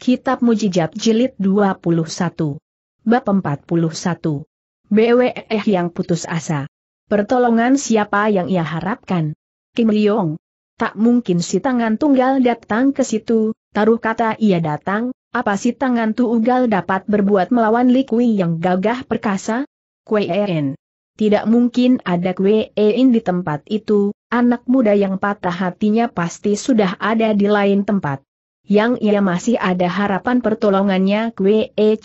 Kitab Mujizat Jilid 21. Bab 41. BWE yang putus asa. Pertolongan siapa yang ia harapkan? Kim Liong. Tak mungkin si tangan tunggal datang ke situ, taruh kata ia datang, apa si tangan tunggal dapat berbuat melawan Li Kui yang gagah perkasa? En. Tidak mungkin ada En di tempat itu, anak muda yang patah hatinya pasti sudah ada di lain tempat yang ia masih ada harapan pertolongannya Kwe E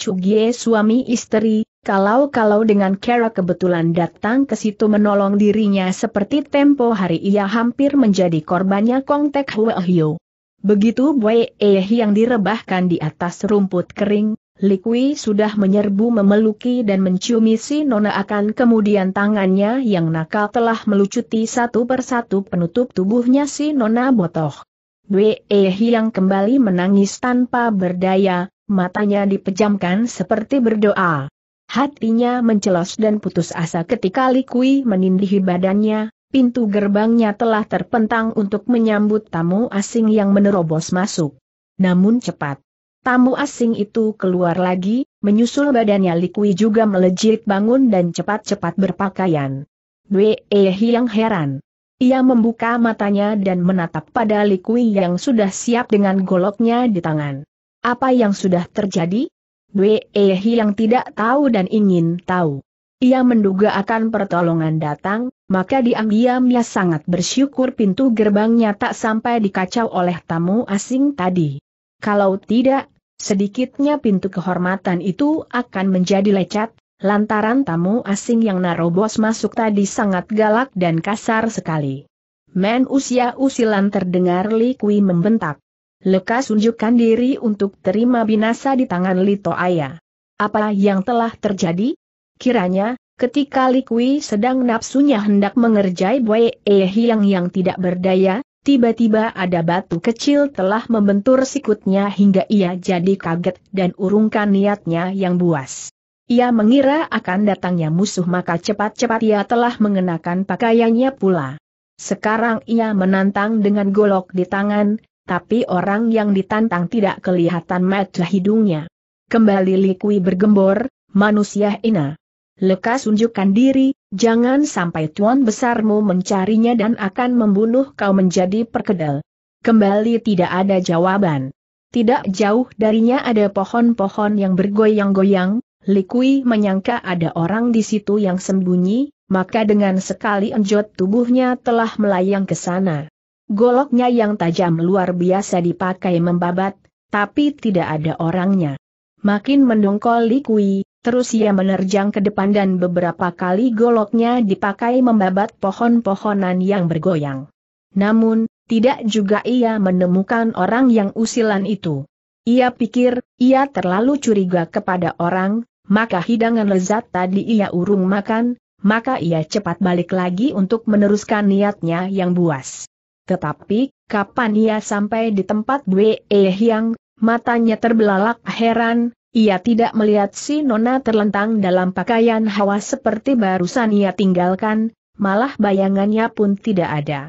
suami istri, kalau-kalau dengan cara kebetulan datang ke situ menolong dirinya seperti tempo hari ia hampir menjadi korbannya Kong Tek Hyo. Begitu Bwe E yang direbahkan di atas rumput kering, Likwi sudah menyerbu memeluki dan menciumi si nona akan kemudian tangannya yang nakal telah melucuti satu persatu penutup tubuhnya si nona botoh. Wei yang kembali menangis tanpa berdaya, matanya dipejamkan seperti berdoa. Hatinya mencelos dan putus asa ketika Likui menindihi badannya, pintu gerbangnya telah terpentang untuk menyambut tamu asing yang menerobos masuk. Namun cepat. Tamu asing itu keluar lagi, menyusul badannya Likui juga melejit bangun dan cepat-cepat berpakaian. Wei yang heran. Ia membuka matanya dan menatap pada Likui yang sudah siap dengan goloknya di tangan. Apa yang sudah terjadi? Wei yang tidak tahu dan ingin tahu. Ia menduga akan pertolongan datang, maka diam-diam ia sangat bersyukur pintu gerbangnya tak sampai dikacau oleh tamu asing tadi. Kalau tidak, sedikitnya pintu kehormatan itu akan menjadi lecet, lantaran tamu asing yang narobos masuk tadi sangat galak dan kasar sekali. Men usia usilan terdengar Li Kui membentak. Lekas unjukkan diri untuk terima binasa di tangan Lito Ayah. Apa yang telah terjadi? Kiranya, ketika Li Kui sedang nafsunya hendak mengerjai Bue E Hiang yang tidak berdaya, tiba-tiba ada batu kecil telah membentur sikutnya hingga ia jadi kaget dan urungkan niatnya yang buas. Ia mengira akan datangnya musuh maka cepat-cepat ia telah mengenakan pakaiannya pula. Sekarang ia menantang dengan golok di tangan, tapi orang yang ditantang tidak kelihatan mata hidungnya. Kembali Likui bergembor, manusia ina. Lekas unjukkan diri, jangan sampai tuan besarmu mencarinya dan akan membunuh kau menjadi perkedel. Kembali tidak ada jawaban. Tidak jauh darinya ada pohon-pohon yang bergoyang-goyang, Likui menyangka ada orang di situ yang sembunyi, maka dengan sekali enjot tubuhnya telah melayang ke sana. Goloknya yang tajam luar biasa dipakai membabat, tapi tidak ada orangnya. Makin mendongkol Likui, terus ia menerjang ke depan dan beberapa kali goloknya dipakai membabat pohon-pohonan yang bergoyang. Namun, tidak juga ia menemukan orang yang usilan itu. Ia pikir, ia terlalu curiga kepada orang, maka hidangan lezat tadi ia urung makan, maka ia cepat balik lagi untuk meneruskan niatnya yang buas. Tetapi, kapan ia sampai di tempat Bwe yang matanya terbelalak heran, ia tidak melihat si Nona terlentang dalam pakaian hawa seperti barusan ia tinggalkan, malah bayangannya pun tidak ada.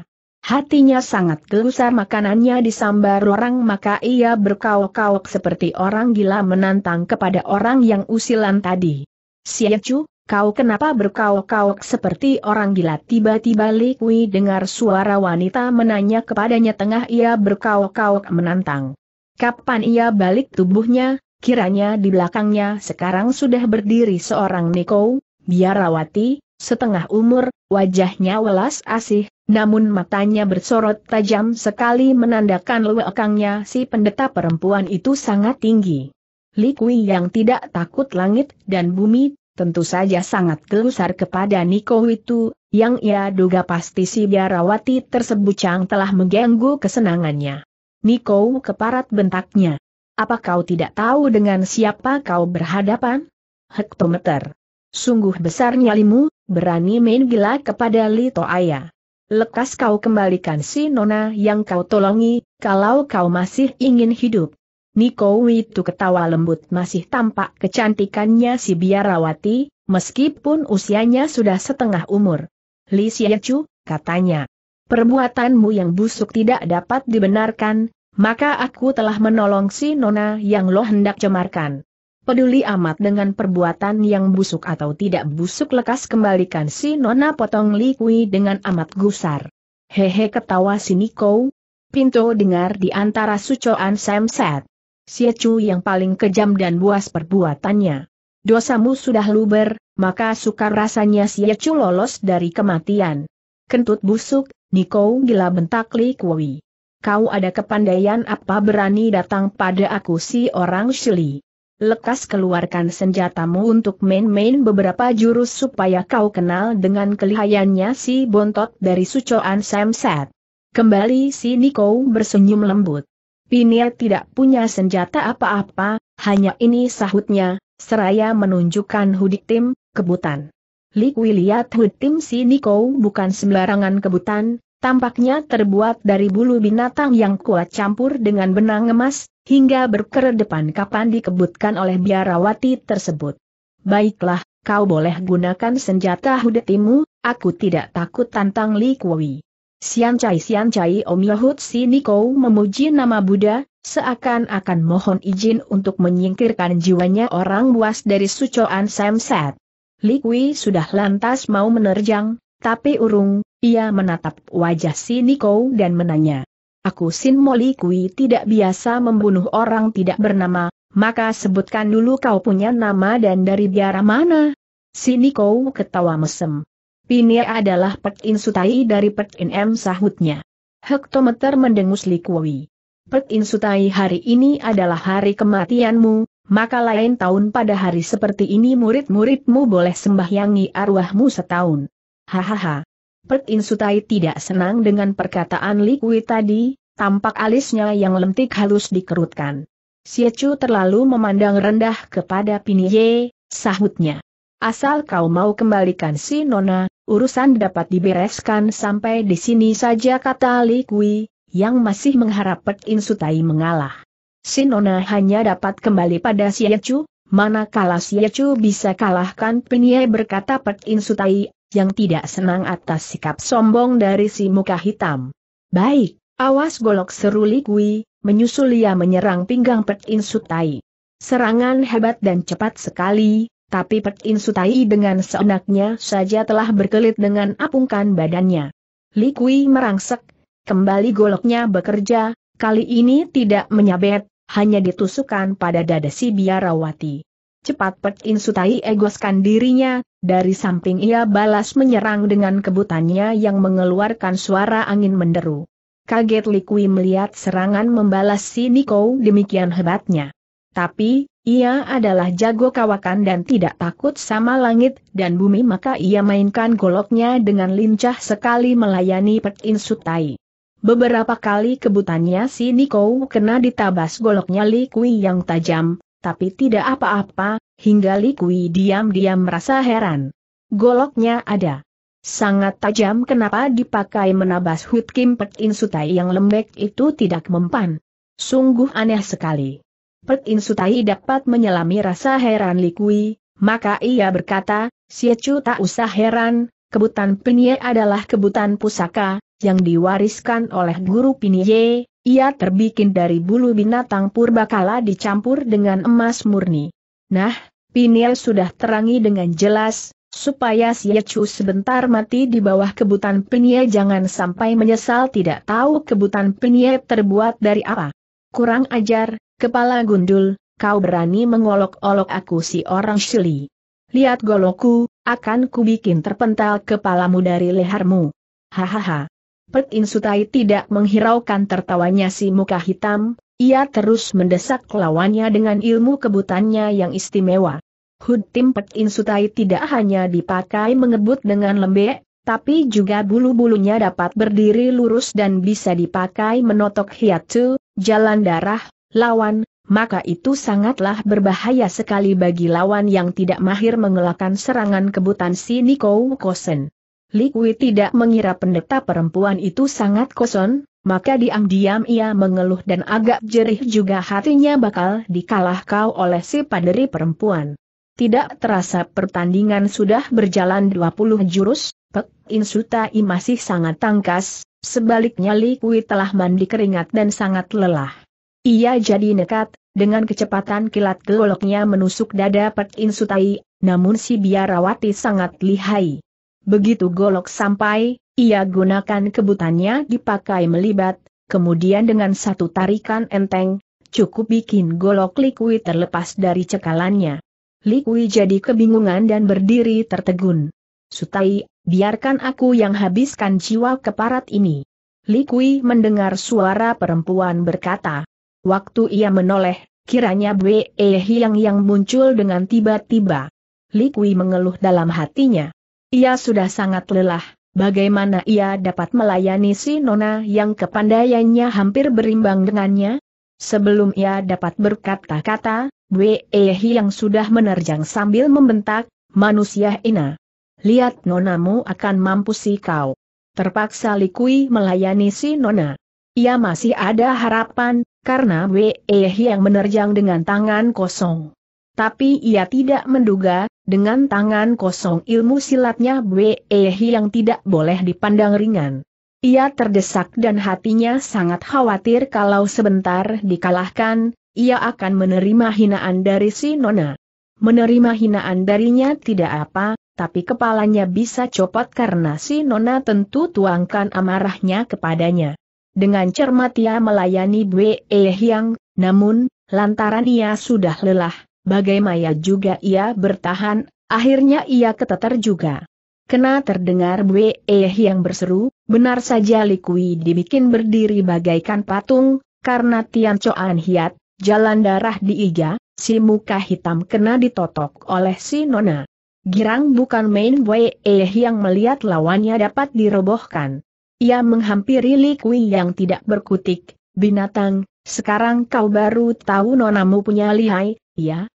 Hatinya sangat gelusar makanannya disambar orang maka ia berkaok-kaok seperti orang gila menantang kepada orang yang usilan tadi. Siacu, kau kenapa berkaok-kaok seperti orang gila? Tiba-tiba Li Kui dengar suara wanita menanya kepadanya tengah ia berkaok-kaok menantang. Kapan ia balik tubuhnya, kiranya di belakangnya sekarang sudah berdiri seorang Niko, biarawati, setengah umur, wajahnya welas asih, namun matanya bersorot tajam sekali menandakan lewekangnya si pendeta perempuan itu sangat tinggi. Li Kui yang tidak takut langit dan bumi, tentu saja sangat gelusar kepada Niko itu, yang ia duga pasti si biarawati tersebut Chang telah mengganggu kesenangannya. Niko keparat bentaknya. Apa kau tidak tahu dengan siapa kau berhadapan? Hektometer. Sungguh besar nyalimu, berani main gila kepada Lito Ayah. Lekas kau kembalikan si Nona yang kau tolongi, kalau kau masih ingin hidup. Niko itu ketawa lembut masih tampak kecantikannya si biarawati, meskipun usianya sudah setengah umur. Li Xiachu, katanya. Perbuatanmu yang busuk tidak dapat dibenarkan, maka aku telah menolong si Nona yang lo hendak cemarkan. Peduli amat dengan perbuatan yang busuk atau tidak busuk lekas kembalikan si Nona potong Likui dengan amat gusar. Hehe ketawa si Niko. Pintu dengar di antara sucoan Samset. Chu yang paling kejam dan buas perbuatannya. Dosamu sudah luber, maka sukar rasanya si Chu lolos dari kematian. Kentut busuk, Niko gila bentak Likui. Kau ada kepandaian apa berani datang pada aku si orang Shili? Lekas keluarkan senjatamu untuk main-main beberapa jurus supaya kau kenal dengan kelihayannya si bontot dari sucoan Samsat. Kembali si Niko bersenyum lembut. Pinia tidak punya senjata apa-apa, hanya ini sahutnya, seraya menunjukkan hudik tim, kebutan. Likwi lihat hud tim si Niko bukan sembarangan kebutan, tampaknya terbuat dari bulu binatang yang kuat campur dengan benang emas, hingga berkeredepan kapan dikebutkan oleh biarawati tersebut. Baiklah, kau boleh gunakan senjata hudetimu, aku tidak takut tantang Li Kuwi. Sian Cai Sian Cai Om Yahut Si Niko memuji nama Buddha, seakan-akan mohon izin untuk menyingkirkan jiwanya orang buas dari sucoan Samsat. Li Kui sudah lantas mau menerjang, tapi urung, ia menatap wajah si Niko dan menanya. Aku Sin Moli Kui tidak biasa membunuh orang tidak bernama, maka sebutkan dulu kau punya nama dan dari biara mana. Si Niko ketawa mesem. Pinia adalah Pek In Sutai dari Pek In M sahutnya. Hektometer mendengus Li Kui. Pek In Sutai hari ini adalah hari kematianmu, maka lain tahun pada hari seperti ini murid-muridmu boleh sembahyangi arwahmu setahun. Hahaha. Pek Insutai tidak senang dengan perkataan Li Kui tadi, tampak alisnya yang lentik halus dikerutkan. Chu terlalu memandang rendah kepada Pinye, sahutnya. Asal kau mau kembalikan si Nona, urusan dapat dibereskan sampai di sini saja kata Li Kui, yang masih mengharap Pek Insutai mengalah. Si Nona hanya dapat kembali pada Chu, manakala Chu bisa kalahkan Pinye berkata Pek Insutai yang tidak senang atas sikap sombong dari si muka hitam. Baik, awas golok seru Likui, menyusul ia menyerang pinggang Pet In Sutai. Serangan hebat dan cepat sekali, tapi Pet In Sutai dengan seenaknya saja telah berkelit dengan apungkan badannya. Likui merangsek, kembali goloknya bekerja, kali ini tidak menyabet, hanya ditusukkan pada dada si biarawati. Cepat Pek In Sutai egoskan dirinya, dari samping ia balas menyerang dengan kebutannya yang mengeluarkan suara angin menderu. Kaget Likui melihat serangan membalas si Niko demikian hebatnya. Tapi, ia adalah jago kawakan dan tidak takut sama langit dan bumi maka ia mainkan goloknya dengan lincah sekali melayani Pek In Sutai. Beberapa kali kebutannya si Niko kena ditabas goloknya Likui yang tajam, tapi tidak apa-apa, hingga Likui diam-diam merasa heran. Goloknya ada. Sangat tajam kenapa dipakai menabas Hut Kim Pek In yang lembek itu tidak mempan. Sungguh aneh sekali. Pek In dapat menyelami rasa heran Likui, maka ia berkata, Chu tak usah heran, kebutan Pinye adalah kebutan pusaka, yang diwariskan oleh guru Pinye, ia terbikin dari bulu binatang purbakala dicampur dengan emas murni. Nah, Piniel sudah terangi dengan jelas, supaya si Chu sebentar mati di bawah kebutan Piniel jangan sampai menyesal tidak tahu kebutan Piniel terbuat dari apa. Kurang ajar, kepala gundul, kau berani mengolok-olok aku si orang Shili. Lihat golokku, akan kubikin terpental kepalamu dari lehermu. Hahaha. Pek Insutai tidak menghiraukan tertawanya si muka hitam, ia terus mendesak lawannya dengan ilmu kebutannya yang istimewa. Hud tim Pek Insutai tidak hanya dipakai mengebut dengan lembek, tapi juga bulu-bulunya dapat berdiri lurus dan bisa dipakai menotok hiatu, jalan darah, lawan, maka itu sangatlah berbahaya sekali bagi lawan yang tidak mahir mengelakkan serangan kebutan si Niko Kosen. Likwi tidak mengira pendeta perempuan itu sangat koson, maka diam-diam ia mengeluh dan agak jerih juga hatinya bakal dikalah kau oleh si paderi perempuan. Tidak terasa pertandingan sudah berjalan 20 jurus, Pek Insutai masih sangat tangkas, Sebaliknya Li Kui telah mandi keringat dan sangat lelah. Ia jadi nekat, dengan kecepatan kilat goloknya menusuk dada Pek Insutai, namun si biarawati sangat lihai. Begitu golok sampai, ia gunakan kebutannya dipakai melibat, kemudian dengan satu tarikan enteng, cukup bikin golok Likui terlepas dari cekalannya. Likui jadi kebingungan dan berdiri tertegun. Sutai, biarkan aku yang habiskan jiwa keparat ini. Likui mendengar suara perempuan berkata. Waktu ia menoleh, kiranya Bwe Hiang yang muncul dengan tiba-tiba. Likui mengeluh dalam hatinya. Ia sudah sangat lelah, bagaimana ia dapat melayani si Nona yang kepandaiannya hampir berimbang dengannya? Sebelum ia dapat berkata-kata, Bwe yang sudah menerjang sambil membentak, manusia ina. Lihat nonamu akan mampus si kau. Terpaksa Likui melayani si Nona. Ia masih ada harapan, karena Wei yang menerjang dengan tangan kosong. Tapi ia tidak menduga, dengan tangan kosong ilmu silatnya Wei yang tidak boleh dipandang ringan. Ia terdesak dan hatinya sangat khawatir kalau sebentar dikalahkan, ia akan menerima hinaan dari si Nona. Menerima hinaan darinya tidak apa, tapi kepalanya bisa copot karena si Nona tentu tuangkan amarahnya kepadanya. Dengan cermat ia melayani Bwe Hyang, namun, lantaran ia sudah lelah, bagaimana juga ia bertahan, akhirnya ia keteter juga. Kena terdengar Bwe Hyang berseru, benar saja Likui dibikin berdiri bagaikan patung, karena Tian Choan Hiat, jalan darah di iga, si muka hitam kena ditotok oleh si Nona. Girang bukan main Bwe Hyang melihat lawannya dapat dirobohkan. Ia menghampiri Li Kui yang tidak berkutik, binatang, sekarang kau baru tahu nonamu punya lihai, ya?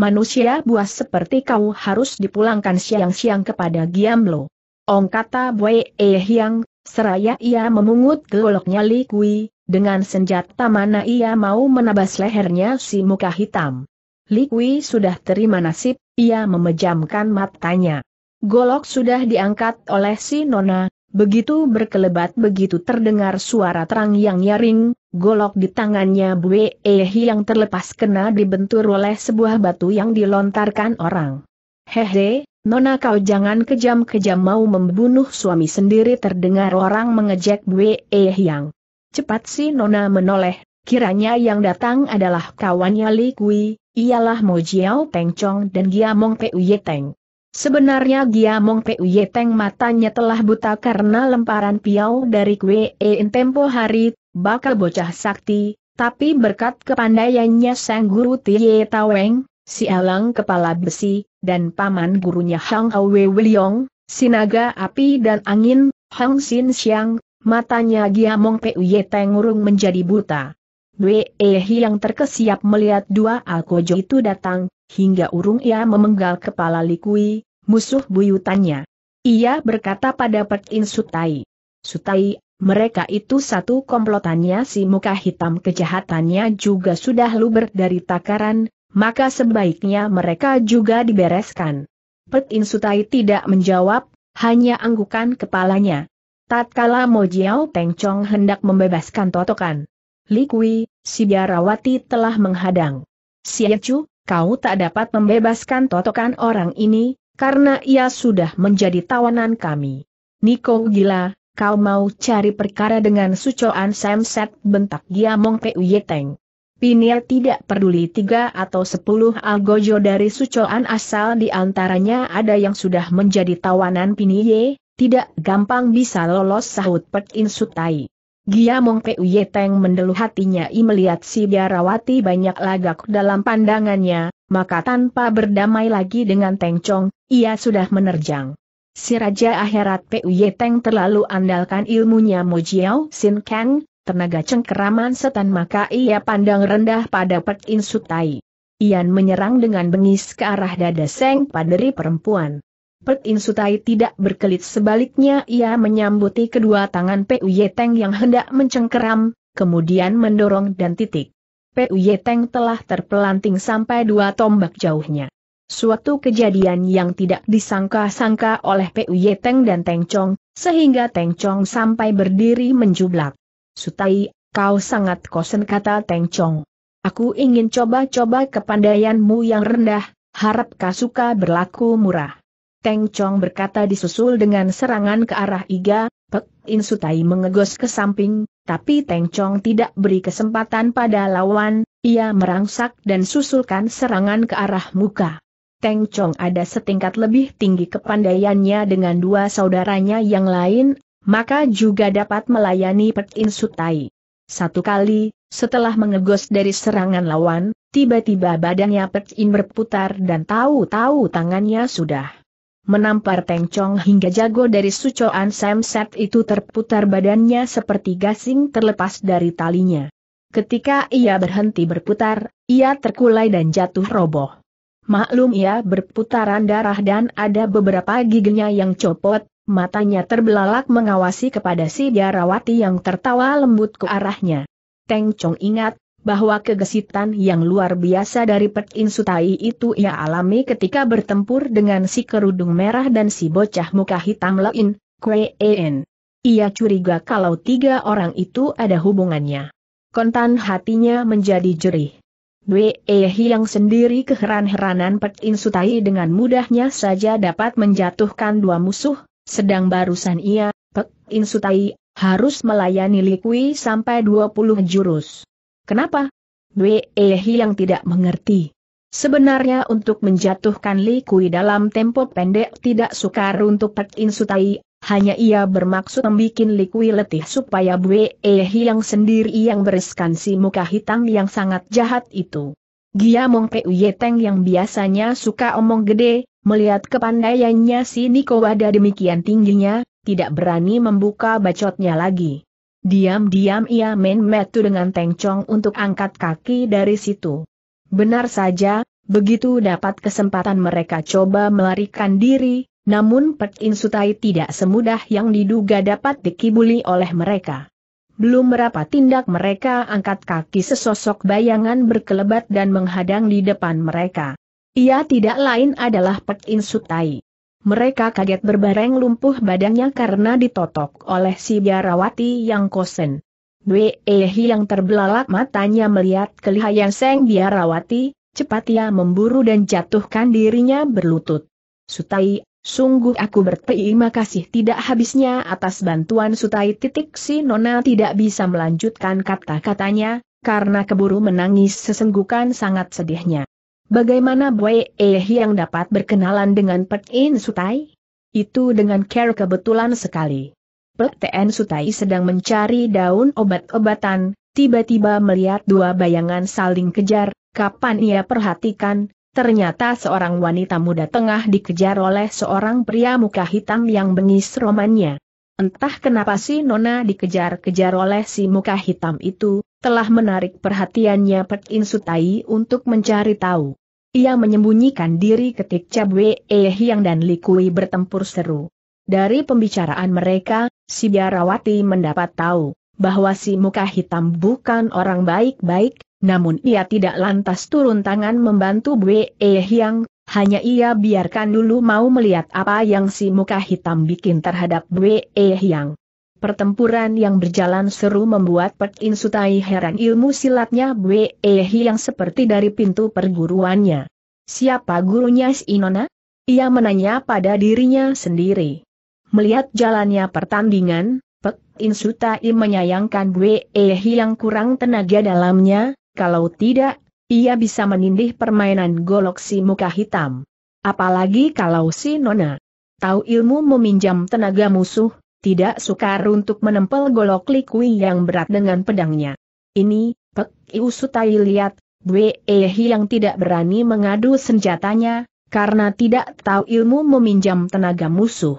Manusia buas seperti kau harus dipulangkan siang-siang kepada Giamlo. Ong kata Bue Eh Hiang, seraya ia memungut goloknya Li Kui, dengan senjata mana ia mau menabas lehernya si muka hitam. Li Kui sudah terima nasib, ia memejamkan matanya. Golok sudah diangkat oleh si Nona, Begitu berkelebat begitu terdengar suara terang yang nyaring, golok di tangannya Bue Ehi yang terlepas kena dibentur oleh sebuah batu yang dilontarkan orang. Hehe, Nona kau jangan kejam-kejam mau membunuh suami sendiri terdengar orang mengejek Bue yang. Cepat si Nona menoleh, kiranya yang datang adalah kawannya Li Kui, ialah Mo Jiao Chong dan Giamong Peu Teng. Sebenarnya Giamong Pui Teng matanya telah buta karena lemparan piau dari Kwe tempo hari, bakal bocah sakti, tapi berkat kepandaiannya sang guru Tie Taweng, si Alang kepala besi, dan paman gurunya Hang Awe Wiliong, si naga api dan angin, Hang Sin Siang, matanya Giamong Pui Teng urung menjadi buta. Wei yang terkesiap melihat dua alkojo itu datang, hingga urung ia memenggal kepala Likui, musuh buyutannya. Ia berkata pada Pek In Sutai. Sutai, mereka itu satu komplotannya si muka hitam kejahatannya juga sudah luber dari takaran, maka sebaiknya mereka juga dibereskan. Pek In Sutai tidak menjawab, hanya anggukan kepalanya. Tatkala Mojiao Teng Chong hendak membebaskan totokan. Likui, si biarawati telah menghadang. Siacu, kau tak dapat membebaskan totokan orang ini, karena ia sudah menjadi tawanan kami. Niko gila, kau mau cari perkara dengan sucoan Samset bentak Giamong Puyeteng. Pinir tidak peduli tiga atau sepuluh algojo dari sucoan asal di antaranya ada yang sudah menjadi tawanan Piniye, tidak gampang bisa lolos sahut Pek Insutai. Giamong Pei Teng mendelu hatinya i melihat si Biarawati banyak lagak dalam pandangannya, maka tanpa berdamai lagi dengan Teng Chong, ia sudah menerjang. Si Raja Akhirat Pei Teng terlalu andalkan ilmunya Mojiao Sin Kang, tenaga cengkeraman setan maka ia pandang rendah pada Pek In Sutai. Ian menyerang dengan bengis ke arah dada Seng Paderi perempuan. Pek Insutai tidak berkelit sebaliknya ia menyambuti kedua tangan Pu Yeteng yang hendak mencengkeram, kemudian mendorong dan titik. Pu Yeteng telah terpelanting sampai dua tombak jauhnya. Suatu kejadian yang tidak disangka-sangka oleh Pu Yeteng dan Teng Chong, sehingga Teng Chong sampai berdiri menjublak. Sutai, kau sangat kosen kata Teng Chong. Aku ingin coba-coba kepandaianmu yang rendah, harap kau suka berlaku murah. Teng Chong berkata disusul dengan serangan ke arah Iga, Pek In Sutai mengegos ke samping, tapi Teng Chong tidak beri kesempatan pada lawan, ia merangsak dan susulkan serangan ke arah muka. Teng Chong ada setingkat lebih tinggi kepandaiannya dengan dua saudaranya yang lain, maka juga dapat melayani Pek In Sutai. Satu kali, setelah mengegos dari serangan lawan, tiba-tiba badannya Pek In berputar dan tahu-tahu tangannya sudah menampar Teng Chong hingga jago dari sucoan Sam Set itu terputar badannya seperti gasing terlepas dari talinya. Ketika ia berhenti berputar, ia terkulai dan jatuh roboh. Maklum ia berputaran darah dan ada beberapa giginya yang copot, matanya terbelalak mengawasi kepada si Biarawati yang tertawa lembut ke arahnya. Teng Chong ingat, bahwa kegesitan yang luar biasa dari Pek In Sutai itu ia alami ketika bertempur dengan si kerudung merah dan si bocah muka hitam lain, Kwe En. Ia curiga kalau tiga orang itu ada hubungannya. Kontan hatinya menjadi jerih. Dwe yang sendiri keheran-heranan Pek In Sutai dengan mudahnya saja dapat menjatuhkan dua musuh, sedang barusan ia, Pek In Sutai, harus melayani Likui sampai 20 jurus. Kenapa? Dwe yang tidak mengerti. Sebenarnya untuk menjatuhkan Likui dalam tempo pendek tidak sukar untuk Pek In Sutai, hanya ia bermaksud membuat Likui letih supaya Eh yang sendiri yang bereskan si muka hitam yang sangat jahat itu. Giamong Peu Yeteng yang biasanya suka omong gede, melihat kepandaiannya si Niko Wada demikian tingginya, tidak berani membuka bacotnya lagi. Diam-diam ia main metu dengan Teng Chong untuk angkat kaki dari situ. Benar saja, begitu dapat kesempatan mereka coba melarikan diri, namun Pek In Sutai tidak semudah yang diduga dapat dikibuli oleh mereka. Belum berapa tindak mereka angkat kaki sesosok bayangan berkelebat dan menghadang di depan mereka. Ia tidak lain adalah Pek In Sutai. Mereka kaget berbareng lumpuh badannya karena ditotok oleh si Biarawati yang kosen. Dwe yang terbelalak matanya melihat kelihayan Seng Biarawati, cepat ia memburu dan jatuhkan dirinya berlutut. Sutai, Sungguh aku berterima kasih tidak habisnya atas bantuan Sutai titik si Nona tidak bisa melanjutkan kata-katanya, karena keburu menangis sesenggukan sangat sedihnya. Bagaimana Boy Eh yang dapat berkenalan dengan Pek In Sutai? Itu dengan care kebetulan sekali. Pek TN Sutai sedang mencari daun obat-obatan, tiba-tiba melihat dua bayangan saling kejar, kapan ia perhatikan, Ternyata seorang wanita muda tengah dikejar oleh seorang pria muka hitam yang bengis romannya. Entah kenapa si Nona dikejar-kejar oleh si muka hitam itu, telah menarik perhatiannya Pek In Sutai untuk mencari tahu. Ia menyembunyikan diri ketika Bwe Yang dan Likui bertempur seru. Dari pembicaraan mereka, si Biarawati mendapat tahu bahwa si muka hitam bukan orang baik-baik, namun ia tidak lantas turun tangan membantu Bwe Hyang, hanya ia biarkan dulu mau melihat apa yang si muka hitam bikin terhadap Bwe Hyang. Pertempuran yang berjalan seru membuat Pek In Sutai heran ilmu silatnya Bwe Hyang seperti dari pintu perguruannya. Siapa gurunya si Nona? Ia menanya pada dirinya sendiri. Melihat jalannya pertandingan, Pek In Sutai menyayangkan Bwe yang kurang tenaga dalamnya, kalau tidak, ia bisa menindih permainan golok si muka hitam. Apalagi kalau si Nona tahu ilmu meminjam tenaga musuh, tidak sukar untuk menempel golok likui yang berat dengan pedangnya. Ini, Pek Iusutai lihat, Bwe yang tidak berani mengadu senjatanya, karena tidak tahu ilmu meminjam tenaga musuh.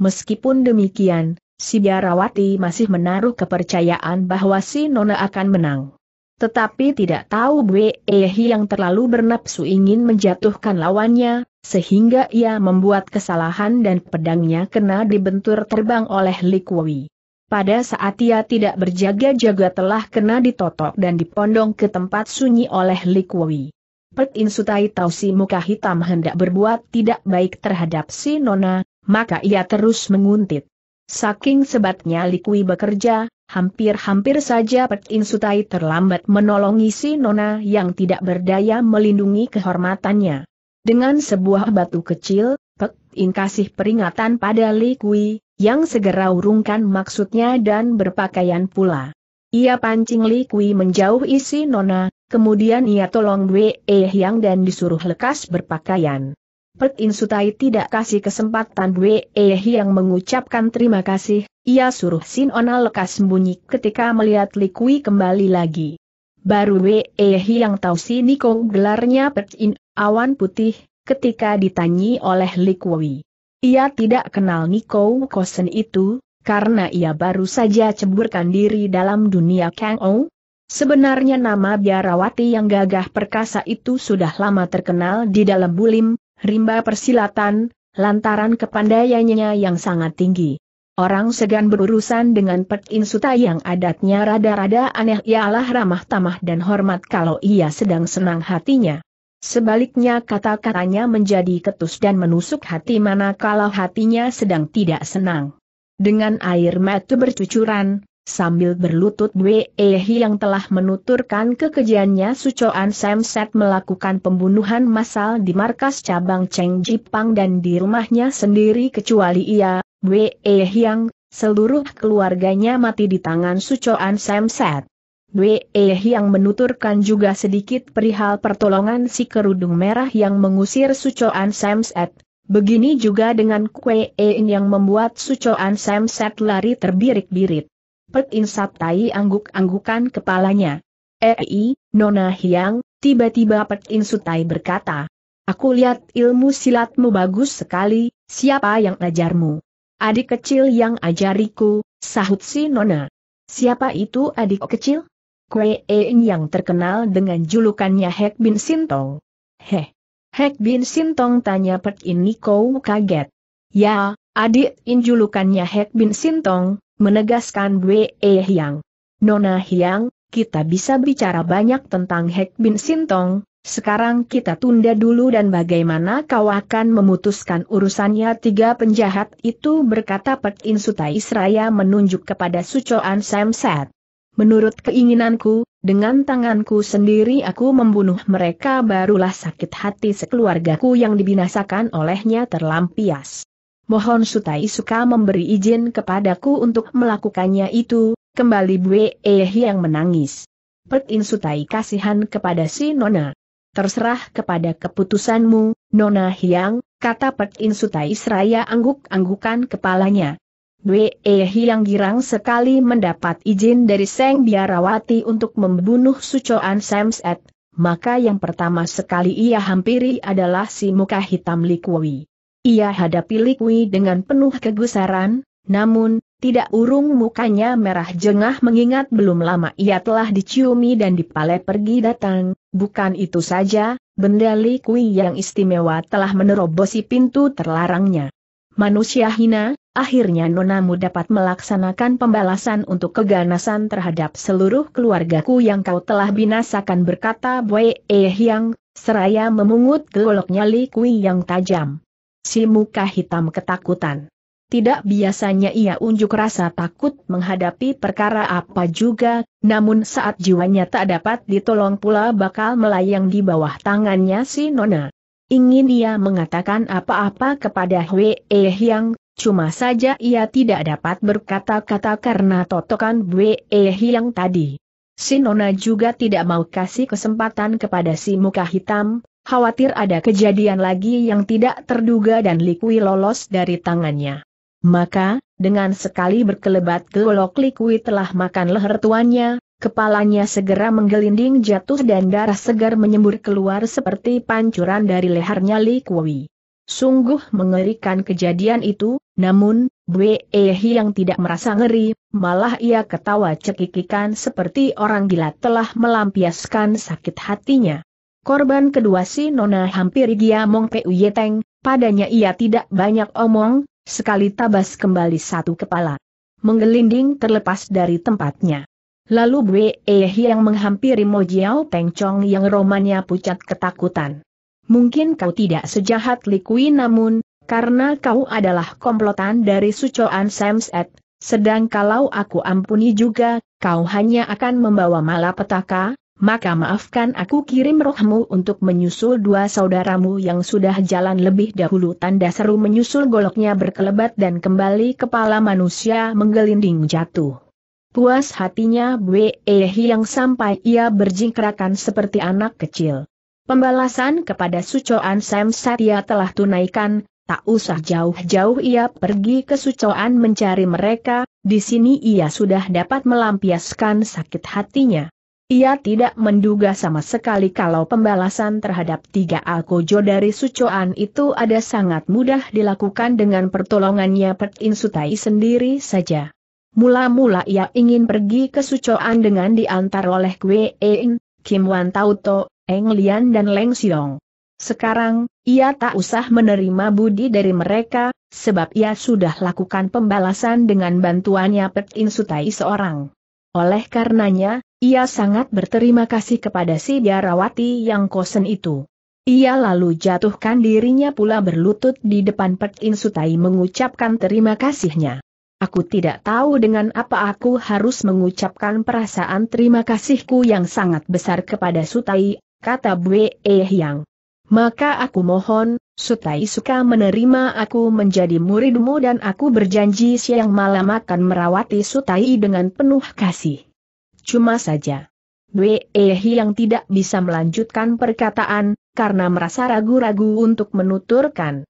Meskipun demikian, si Biarawati masih menaruh kepercayaan bahwa si Nona akan menang. Tetapi tidak tahu Bwe yang terlalu bernapsu ingin menjatuhkan lawannya, sehingga ia membuat kesalahan dan pedangnya kena dibentur terbang oleh Likwi. Pada saat ia tidak berjaga-jaga telah kena ditotok dan dipondong ke tempat sunyi oleh Likwi. Pek Insutai tahu si muka hitam hendak berbuat tidak baik terhadap si Nona, maka ia terus menguntit. Saking sebatnya Likui bekerja, hampir-hampir saja Pek Insutai terlambat menolongi si Nona yang tidak berdaya melindungi kehormatannya. Dengan sebuah batu kecil, Pek In kasih peringatan pada Likui, yang segera urungkan maksudnya dan berpakaian pula. Ia pancing Likui menjauh isi Nona, Kemudian ia tolong Wei Hyang dan disuruh lekas berpakaian. Pek Insutai tidak kasih kesempatan Wei Hyang mengucapkan terima kasih, ia suruh Sin Ona lekas sembunyi ketika melihat Li Kui kembali lagi. Baru Wei Hyang tahu si Niko gelarnya Pek In, awan putih, ketika ditanyi oleh Li Kui. Ia tidak kenal Niko Kosen itu, karena ia baru saja ceburkan diri dalam dunia Kang Sebenarnya nama biarawati yang gagah perkasa itu sudah lama terkenal di dalam bulim, rimba persilatan, lantaran kepandaiannya yang sangat tinggi. Orang segan berurusan dengan Pek Insuta yang adatnya rada-rada aneh ialah ramah tamah dan hormat kalau ia sedang senang hatinya. Sebaliknya kata-katanya menjadi ketus dan menusuk hati mana kalau hatinya sedang tidak senang. Dengan air mata bercucuran, Sambil berlutut Bwe yang telah menuturkan kekejiannya Sucoan Samset melakukan pembunuhan massal di markas cabang Cheng Jipang dan di rumahnya sendiri kecuali ia, Bwe yang seluruh keluarganya mati di tangan Sucoan Samset. Bwe yang menuturkan juga sedikit perihal pertolongan si kerudung merah yang mengusir Sucoan Samset. Begini juga dengan Kue yang membuat Sucoan Samset lari terbirik-birit. Pek In Sabtai angguk-anggukan kepalanya. Eh, Nona Hiang, tiba-tiba Pek In Sutai berkata. Aku lihat ilmu silatmu bagus sekali, siapa yang ajarmu? Adik kecil yang ajariku, sahut si Nona. Siapa itu adik kecil? Kue Ein yang terkenal dengan julukannya Hek Bin Sintong. Heh. Hek Bin Sintong tanya Pek In Niko kaget. Ya, adik in julukannya Hek Bin Sintong, menegaskan Bwe Hyang. Nona Hyang, kita bisa bicara banyak tentang Hek Bin Sintong, sekarang kita tunda dulu dan bagaimana kau akan memutuskan urusannya tiga penjahat itu berkata Pek In Sutai Israya menunjuk kepada Sucoan Samsat. Menurut keinginanku, dengan tanganku sendiri aku membunuh mereka barulah sakit hati sekeluargaku yang dibinasakan olehnya terlampias. Mohon Sutai suka memberi izin kepadaku untuk melakukannya itu, kembali Eh yang menangis. Pek In Sutai kasihan kepada si Nona. Terserah kepada keputusanmu, Nona Hiang, kata Pek In Sutai seraya angguk-anggukan kepalanya. Eh yang girang sekali mendapat izin dari Seng Biarawati untuk membunuh Sucoan Samset, maka yang pertama sekali ia hampiri adalah si muka hitam Likwi. Ia hadapi Likwi dengan penuh kegusaran, namun, tidak urung mukanya merah jengah mengingat belum lama ia telah diciumi dan dipale pergi datang, bukan itu saja, benda Likwi yang istimewa telah menerobosi pintu terlarangnya. Manusia hina, akhirnya nonamu dapat melaksanakan pembalasan untuk keganasan terhadap seluruh keluargaku yang kau telah binasakan berkata Boy Eh yang, seraya memungut goloknya Likwi yang tajam si muka hitam ketakutan. Tidak biasanya ia unjuk rasa takut menghadapi perkara apa juga, namun saat jiwanya tak dapat ditolong pula bakal melayang di bawah tangannya si Nona. Ingin ia mengatakan apa-apa kepada Hwee yang, cuma saja ia tidak dapat berkata-kata karena totokan Hwee yang tadi. Si Nona juga tidak mau kasih kesempatan kepada si muka hitam, khawatir ada kejadian lagi yang tidak terduga dan Likui lolos dari tangannya. Maka, dengan sekali berkelebat golok Likui telah makan leher tuannya, kepalanya segera menggelinding jatuh dan darah segar menyembur keluar seperti pancuran dari lehernya Likui. Sungguh mengerikan kejadian itu, namun, Bwe Ehi yang tidak merasa ngeri, malah ia ketawa cekikikan seperti orang gila telah melampiaskan sakit hatinya. Korban kedua si Nona hampir giamong Peuyeteng, padanya ia tidak banyak omong, sekali tabas kembali satu kepala. Menggelinding terlepas dari tempatnya. Lalu Bwe yang menghampiri Mo Jiao Peng Chong yang romannya pucat ketakutan. Mungkin kau tidak sejahat Li Kui namun, karena kau adalah komplotan dari Sucoan Samset, sedang kalau aku ampuni juga, kau hanya akan membawa malapetaka, maka maafkan aku kirim rohmu untuk menyusul dua saudaramu yang sudah jalan lebih dahulu tanda seru menyusul goloknya berkelebat dan kembali kepala manusia menggelinding jatuh. Puas hatinya Bwe yang sampai ia berjingkrakan seperti anak kecil. Pembalasan kepada Sucoan Sam Satya telah tunaikan, tak usah jauh-jauh ia pergi ke Sucoan mencari mereka, di sini ia sudah dapat melampiaskan sakit hatinya. Ia tidak menduga sama sekali kalau pembalasan terhadap tiga alkojo dari Sucoan itu ada sangat mudah dilakukan dengan pertolongannya Pet Insutai sendiri saja. Mula-mula ia ingin pergi ke Sucoan dengan diantar oleh Kwe Ein, Kim Wan Tauto, Eng Lian dan Leng Xiong. Sekarang, ia tak usah menerima budi dari mereka, sebab ia sudah lakukan pembalasan dengan bantuannya Pet In Sutai seorang. Oleh karenanya, ia sangat berterima kasih kepada si Biarawati yang kosen itu. Ia lalu jatuhkan dirinya pula berlutut di depan Pet In Sutai mengucapkan terima kasihnya. Aku tidak tahu dengan apa aku harus mengucapkan perasaan terima kasihku yang sangat besar kepada Sutai, kata Bwe Yang. Maka aku mohon, Sutai suka menerima aku menjadi muridmu dan aku berjanji siang malam akan merawati Sutai dengan penuh kasih. Cuma saja. Eh yang tidak bisa melanjutkan perkataan, karena merasa ragu-ragu untuk menuturkan.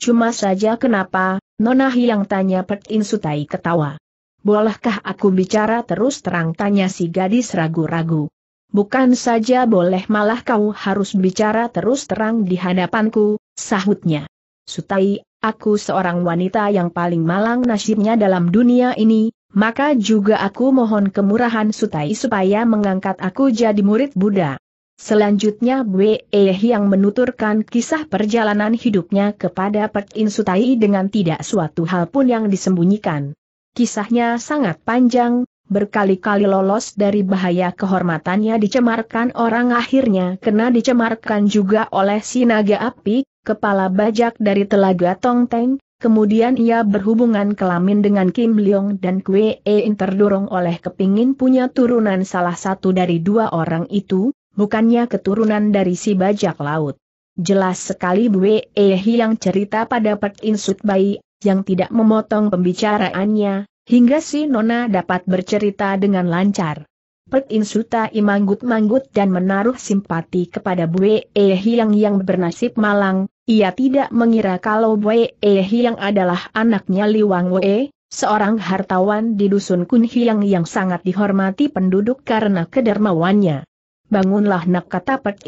Cuma saja kenapa, Nona Hiang tanya Pet Insutai ketawa. Bolehkah aku bicara terus terang tanya si gadis ragu-ragu. Bukan saja boleh malah kau harus bicara terus terang di hadapanku, sahutnya. Sutai, aku seorang wanita yang paling malang nasibnya dalam dunia ini, maka juga aku mohon kemurahan Sutai supaya mengangkat aku jadi murid Buddha. Selanjutnya Bwe yang menuturkan kisah perjalanan hidupnya kepada Pek In Sutai dengan tidak suatu hal pun yang disembunyikan. Kisahnya sangat panjang, berkali-kali lolos dari bahaya kehormatannya dicemarkan orang akhirnya kena dicemarkan juga oleh si naga api, kepala bajak dari telaga Tongteng, kemudian ia berhubungan kelamin dengan Kim Leong dan Kwe In terdorong oleh kepingin punya turunan salah satu dari dua orang itu, bukannya keturunan dari si bajak laut. Jelas sekali Bwe Eh yang cerita pada Pek Insut Bayi, yang tidak memotong pembicaraannya, hingga si Nona dapat bercerita dengan lancar. Pek Insuta imanggut-manggut dan menaruh simpati kepada Bwe Eh yang yang bernasib malang, ia tidak mengira kalau Bwe Eh yang adalah anaknya Liwang Wei, seorang hartawan di dusun Kun Hiang yang sangat dihormati penduduk karena kedermawannya. Bangunlah nak kata Pek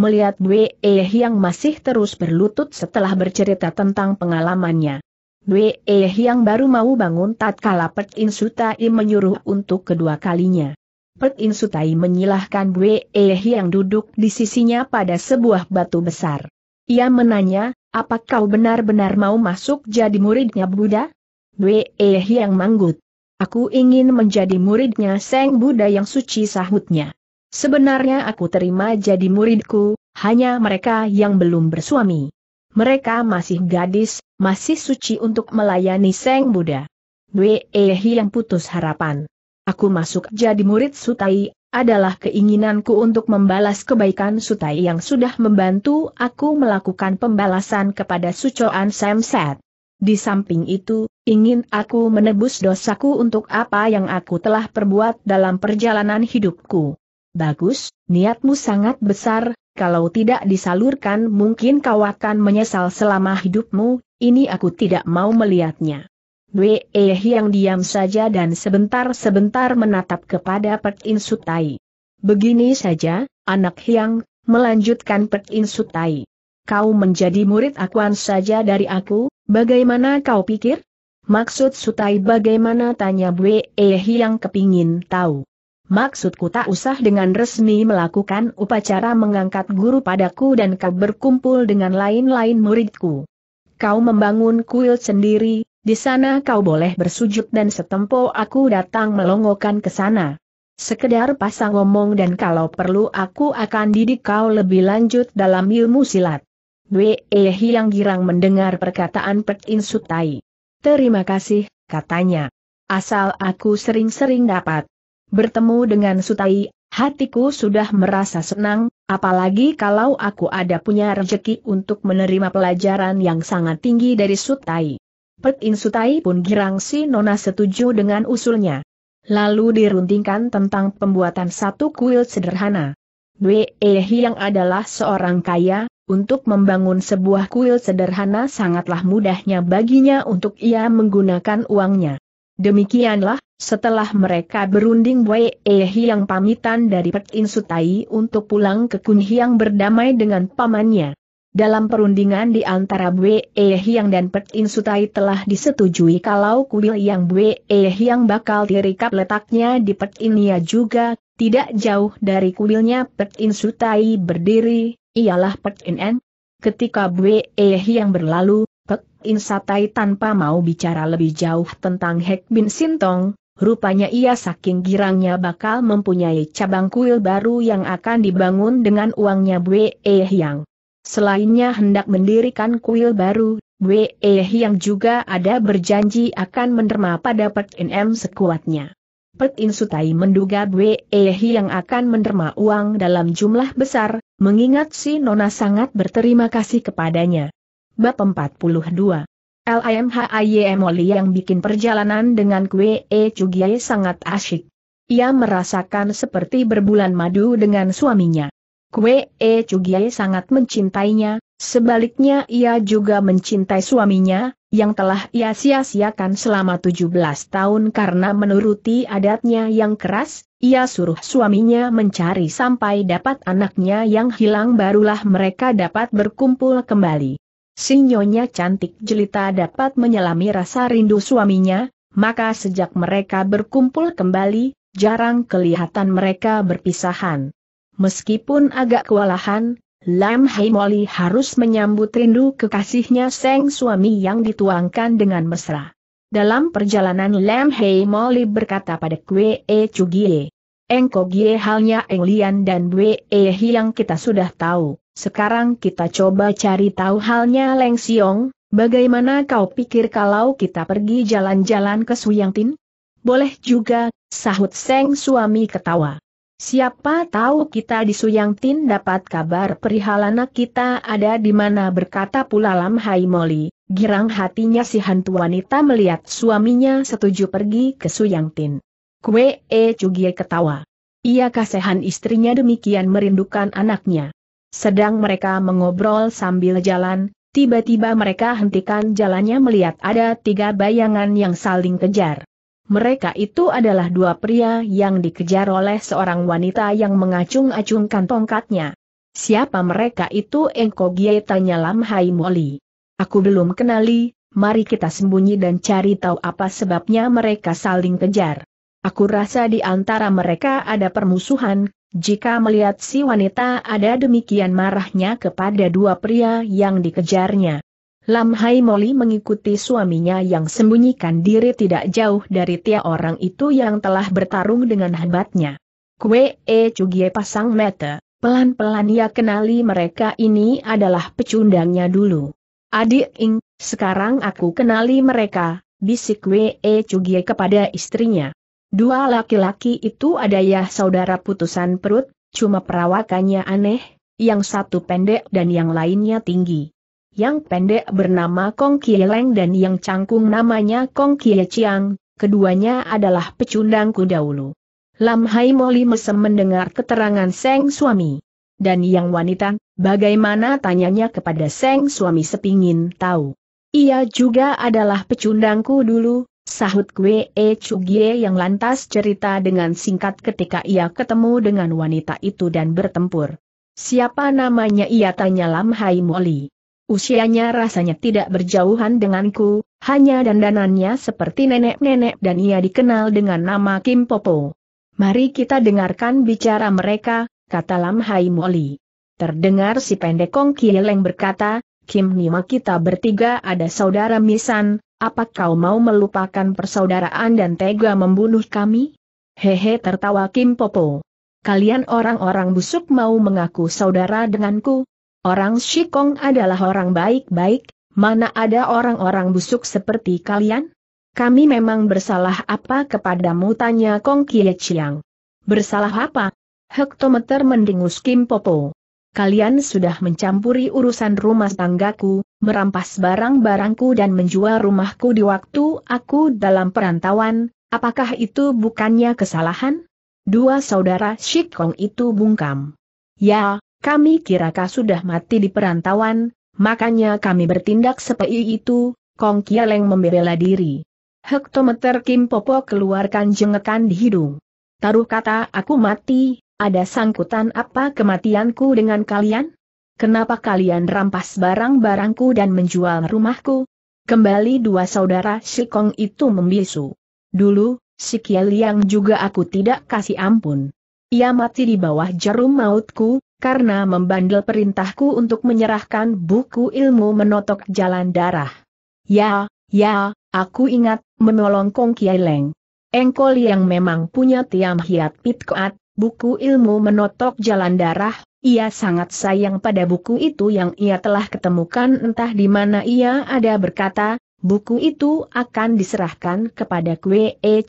melihat Bwe Eh yang masih terus berlutut setelah bercerita tentang pengalamannya. Eh yang baru mau bangun tatkala Pek Insutai menyuruh untuk kedua kalinya. Pek Insutai menyilahkan Bwe Eh yang duduk di sisinya pada sebuah batu besar. Ia menanya, apa kau benar-benar mau masuk jadi muridnya Buddha? Bwe Eh yang manggut. Aku ingin menjadi muridnya Seng Buddha yang suci sahutnya. Sebenarnya aku terima jadi muridku, hanya mereka yang belum bersuami. Mereka masih gadis, masih suci untuk melayani Seng Buddha. Dwe yang putus harapan. Aku masuk jadi murid Sutai, adalah keinginanku untuk membalas kebaikan Sutai yang sudah membantu aku melakukan pembalasan kepada Sucoan Samsat. Di samping itu, ingin aku menebus dosaku untuk apa yang aku telah perbuat dalam perjalanan hidupku. Bagus, niatmu sangat besar, kalau tidak disalurkan mungkin kau akan menyesal selama hidupmu, ini aku tidak mau melihatnya. Wei yang diam saja dan sebentar-sebentar menatap kepada Pek In Sutai. Begini saja, anak Hyang, melanjutkan Pek In Sutai. Kau menjadi murid akuan saja dari aku, bagaimana kau pikir? Maksud Sutai bagaimana tanya Wei yang kepingin tahu. Maksudku tak usah dengan resmi melakukan upacara mengangkat guru padaku dan kau berkumpul dengan lain-lain muridku. Kau membangun kuil sendiri, di sana kau boleh bersujud dan setempo aku datang melongokan ke sana. Sekedar pasang ngomong dan kalau perlu aku akan didik kau lebih lanjut dalam ilmu silat. Wei yang girang mendengar perkataan Pek In Sutai. Terima kasih, katanya. Asal aku sering-sering dapat bertemu dengan Sutai, hatiku sudah merasa senang, apalagi kalau aku ada punya rezeki untuk menerima pelajaran yang sangat tinggi dari Sutai. Pet In Sutai pun girang si Nona setuju dengan usulnya. Lalu dirundingkan tentang pembuatan satu kuil sederhana. Wei yang adalah seorang kaya, untuk membangun sebuah kuil sederhana sangatlah mudahnya baginya untuk ia menggunakan uangnya. Demikianlah, setelah mereka berunding Wei yang pamitan dari Pek In Sutai untuk pulang ke Kunhiang berdamai dengan pamannya. Dalam perundingan di antara Bue Yang dan Pek In Sutai telah disetujui kalau kuil yang Bue yang bakal dirikap letaknya di Pek Inia juga, tidak jauh dari kuilnya Pek In Sutai berdiri, ialah Pek In En. Ketika Bue yang berlalu, Insatai tanpa mau bicara lebih jauh tentang Hek Bin Sintong, rupanya ia saking girangnya bakal mempunyai cabang kuil baru yang akan dibangun dengan uangnya Bwe Yang. Selainnya hendak mendirikan kuil baru, Bwe Yang juga ada berjanji akan menerima pada Pek In sekuatnya. Pek In Sutai menduga Bwe yang akan menerima uang dalam jumlah besar, mengingat si Nona sangat berterima kasih kepadanya. Bab 42 LIMHIYM Oli yang bikin perjalanan dengan E Cugie sangat asyik. Ia merasakan seperti berbulan madu dengan suaminya. Kue E Cugie sangat mencintainya, sebaliknya ia juga mencintai suaminya, yang telah ia sia-siakan selama 17 tahun karena menuruti adatnya yang keras, ia suruh suaminya mencari sampai dapat anaknya yang hilang barulah mereka dapat berkumpul kembali. Si nyonya cantik jelita dapat menyelami rasa rindu suaminya, maka sejak mereka berkumpul kembali, jarang kelihatan mereka berpisahan. Meskipun agak kewalahan, Lam Hai Molly harus menyambut rindu kekasihnya Seng suami yang dituangkan dengan mesra. Dalam perjalanan Lam Hai Molly berkata pada Kwe E Chugie, Engko Gie halnya Eng Lian dan Bwe E yang kita sudah tahu. Sekarang kita coba cari tahu halnya Leng Siong, bagaimana kau pikir kalau kita pergi jalan-jalan ke Suyangtin? Boleh juga, sahut Seng suami ketawa. Siapa tahu kita di Suyangtin dapat kabar perihal anak kita ada di mana berkata pula Lam Hai Moli, girang hatinya si hantu wanita melihat suaminya setuju pergi ke Suyangtin. Kue E Cugie ketawa. Ia kasihan istrinya demikian merindukan anaknya. Sedang mereka mengobrol sambil jalan, tiba-tiba mereka hentikan jalannya melihat ada tiga bayangan yang saling kejar. Mereka itu adalah dua pria yang dikejar oleh seorang wanita yang mengacung-acungkan tongkatnya. Siapa mereka itu Engko Gie tanya Lam Hai Moli. Aku belum kenali, mari kita sembunyi dan cari tahu apa sebabnya mereka saling kejar. Aku rasa di antara mereka ada permusuhan, jika melihat si wanita ada demikian marahnya kepada dua pria yang dikejarnya. Lam Hai Moli mengikuti suaminya yang sembunyikan diri tidak jauh dari tia orang itu yang telah bertarung dengan hebatnya. Kue E Cugie pasang mata, pelan-pelan ia kenali mereka ini adalah pecundangnya dulu. Adik Ing, sekarang aku kenali mereka, bisik Kue E Cugie kepada istrinya. Dua laki-laki itu ada ya saudara putusan perut, cuma perawakannya aneh, yang satu pendek dan yang lainnya tinggi. Yang pendek bernama Kong Kieleng dan yang cangkung namanya Kong Kie Chiang, keduanya adalah pecundangku dahulu. Lam Hai Moli mesem mendengar keterangan Seng suami. Dan yang wanita, bagaimana tanyanya kepada Seng suami sepingin tahu. Ia juga adalah pecundangku dulu, Sahut Kwe E Chugie yang lantas cerita dengan singkat ketika ia ketemu dengan wanita itu dan bertempur. Siapa namanya ia tanya Lam Hai Moli. Usianya rasanya tidak berjauhan denganku, hanya dandanannya seperti nenek-nenek dan ia dikenal dengan nama Kim Popo. Mari kita dengarkan bicara mereka, kata Lam Hai Moli. Terdengar si pendek Kong Kieleng berkata, Kim Nima kita bertiga ada saudara Misan, apa kau mau melupakan persaudaraan dan tega membunuh kami? Hehe tertawa Kim Popo. Kalian orang-orang busuk mau mengaku saudara denganku? Orang Shikong adalah orang baik-baik, mana ada orang-orang busuk seperti kalian? Kami memang bersalah apa kepadamu tanya Kong Kie Chiang. Bersalah apa? Hektometer mendengus Kim Popo. Kalian sudah mencampuri urusan rumah tanggaku, merampas barang-barangku dan menjual rumahku di waktu aku dalam perantauan, Apakah itu bukannya kesalahan? Dua saudara Shikong itu bungkam. Ya, kami kira kau sudah mati di perantauan, makanya kami bertindak seperti itu, Kong Kialeng membela diri. Hektometer Kim Popo keluarkan jengekan di hidung. Taruh kata aku mati, ada sangkutan apa kematianku dengan kalian? Kenapa kalian rampas barang-barangku dan menjual rumahku? Kembali dua saudara Shikong itu membisu. Dulu, si juga aku tidak kasih ampun. Ia mati di bawah jarum mautku, karena membandel perintahku untuk menyerahkan buku ilmu menotok jalan darah. Ya, ya, aku ingat, menolong Kong Kieleng. Engkol yang memang punya tiam hiat pitkoat, buku ilmu menotok jalan darah, ia sangat sayang pada buku itu yang ia telah ketemukan entah di mana ia ada berkata, buku itu akan diserahkan kepada Kwe E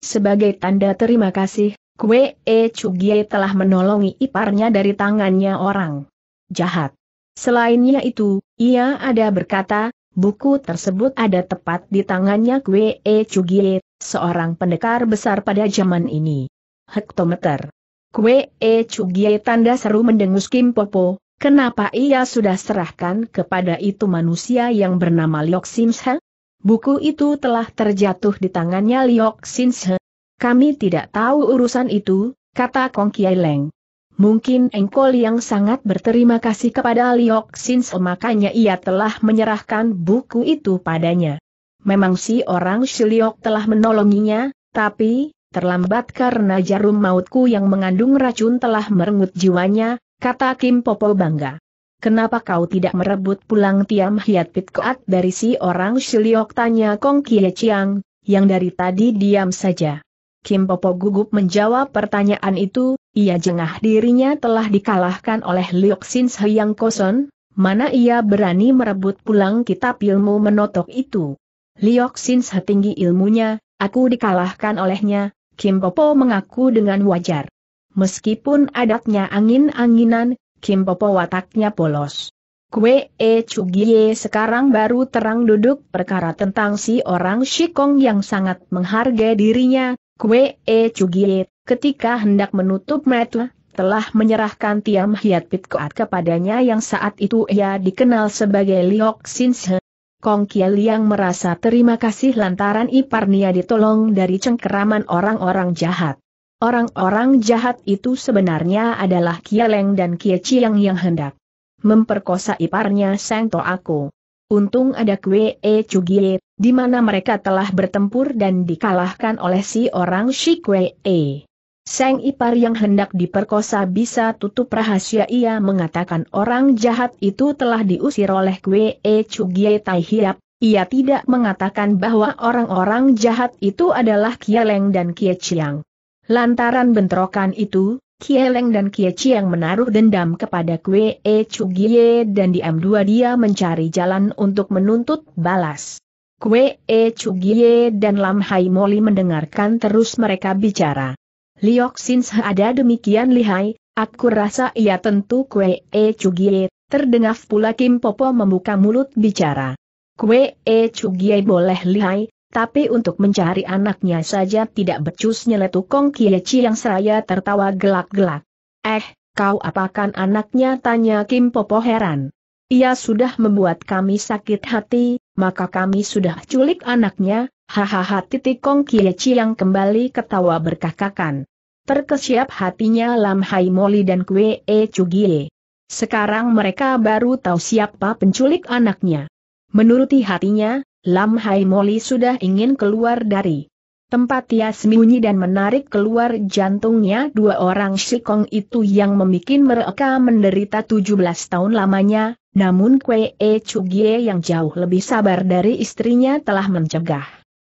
sebagai tanda terima kasih, Kwe E Chugie telah menolongi iparnya dari tangannya orang jahat. Selainnya itu, ia ada berkata, buku tersebut ada tepat di tangannya Kwe E Chugie, seorang pendekar besar pada zaman ini. Hektometer. Kwe E Chugie tanda seru mendengus Kim Popo, Kenapa ia sudah serahkan kepada itu manusia yang bernama Liok Sinshe? Buku itu telah terjatuh di tangannya Liok Sinshe. Kami tidak tahu urusan itu, kata Kong Kiai Leng. Mungkin engkol yang sangat berterima kasih kepada Liok Sinshe makanya ia telah menyerahkan buku itu padanya. Memang si orang Shiliok telah menolonginya, tapi, terlambat karena jarum mautku yang mengandung racun telah merengut jiwanya, kata Kim Popo bangga. Kenapa kau tidak merebut pulang Tiam Hiat Pit Koat dari si orang Shiliok tanya Kong Kie Chiang, yang dari tadi diam saja. Kim Popo gugup menjawab pertanyaan itu, ia jengah dirinya telah dikalahkan oleh Liok Sin Hyang Koson, mana ia berani merebut pulang kitab ilmu menotok itu. Liok Sin tinggi ilmunya, aku dikalahkan olehnya, Kim Popo mengaku dengan wajar. Meskipun adatnya angin-anginan, Kim Popo wataknya polos. Kue E Chugie sekarang baru terang duduk perkara tentang si orang Shikong yang sangat menghargai dirinya, Kue E Chugie, ketika hendak menutup mata, telah menyerahkan Tiam Hiat Pitkoat kepadanya yang saat itu ia dikenal sebagai Liok Sinshe. Kong Kia Liang merasa terima kasih lantaran iparnya ditolong dari cengkeraman orang-orang jahat. Orang-orang jahat itu sebenarnya adalah Kieleng dan Kie Chiang yang hendak memperkosa iparnya Seng To aku. Untung ada Kwe E Chugie, di mana mereka telah bertempur dan dikalahkan oleh si orang Shi Kwe E. Seng ipar yang hendak diperkosa bisa tutup rahasia ia mengatakan orang jahat itu telah diusir oleh Kwe E Chugie Tai Hiap, ia tidak mengatakan bahwa orang-orang jahat itu adalah Kieleng dan Kie Chiang. Lantaran bentrokan itu, Kieleng dan Kie Chiang menaruh dendam kepada Kwe E Chugie dan di M2 dia mencari jalan untuk menuntut balas. Kwe E Chugie dan Lam Hai Moli mendengarkan terus mereka bicara. Liok Sin ada demikian lihai, aku rasa ia tentu Kwe E Chugie, terdengar pula Kim Popo membuka mulut bicara. Kwe E Chugie boleh lihai, tapi untuk mencari anaknya saja tidak becus nyeletuk Kong Kieci yang seraya tertawa gelak-gelak. Eh, kau apakan anaknya tanya Kim Popo heran. Ia sudah membuat kami sakit hati, maka kami sudah culik anaknya, hahaha titik Kong Kieci yang kembali ketawa berkakakan. Terkesiap hatinya Lam Hai Moli dan Kwe E Chugie. Sekarang mereka baru tahu siapa penculik anaknya. Menuruti hatinya, Lam Hai Moli sudah ingin keluar dari tempat ia sembunyi dan menarik keluar jantungnya dua orang Shikong itu yang membuat mereka menderita 17 tahun lamanya, namun Kwe E Chugie yang jauh lebih sabar dari istrinya telah mencegah.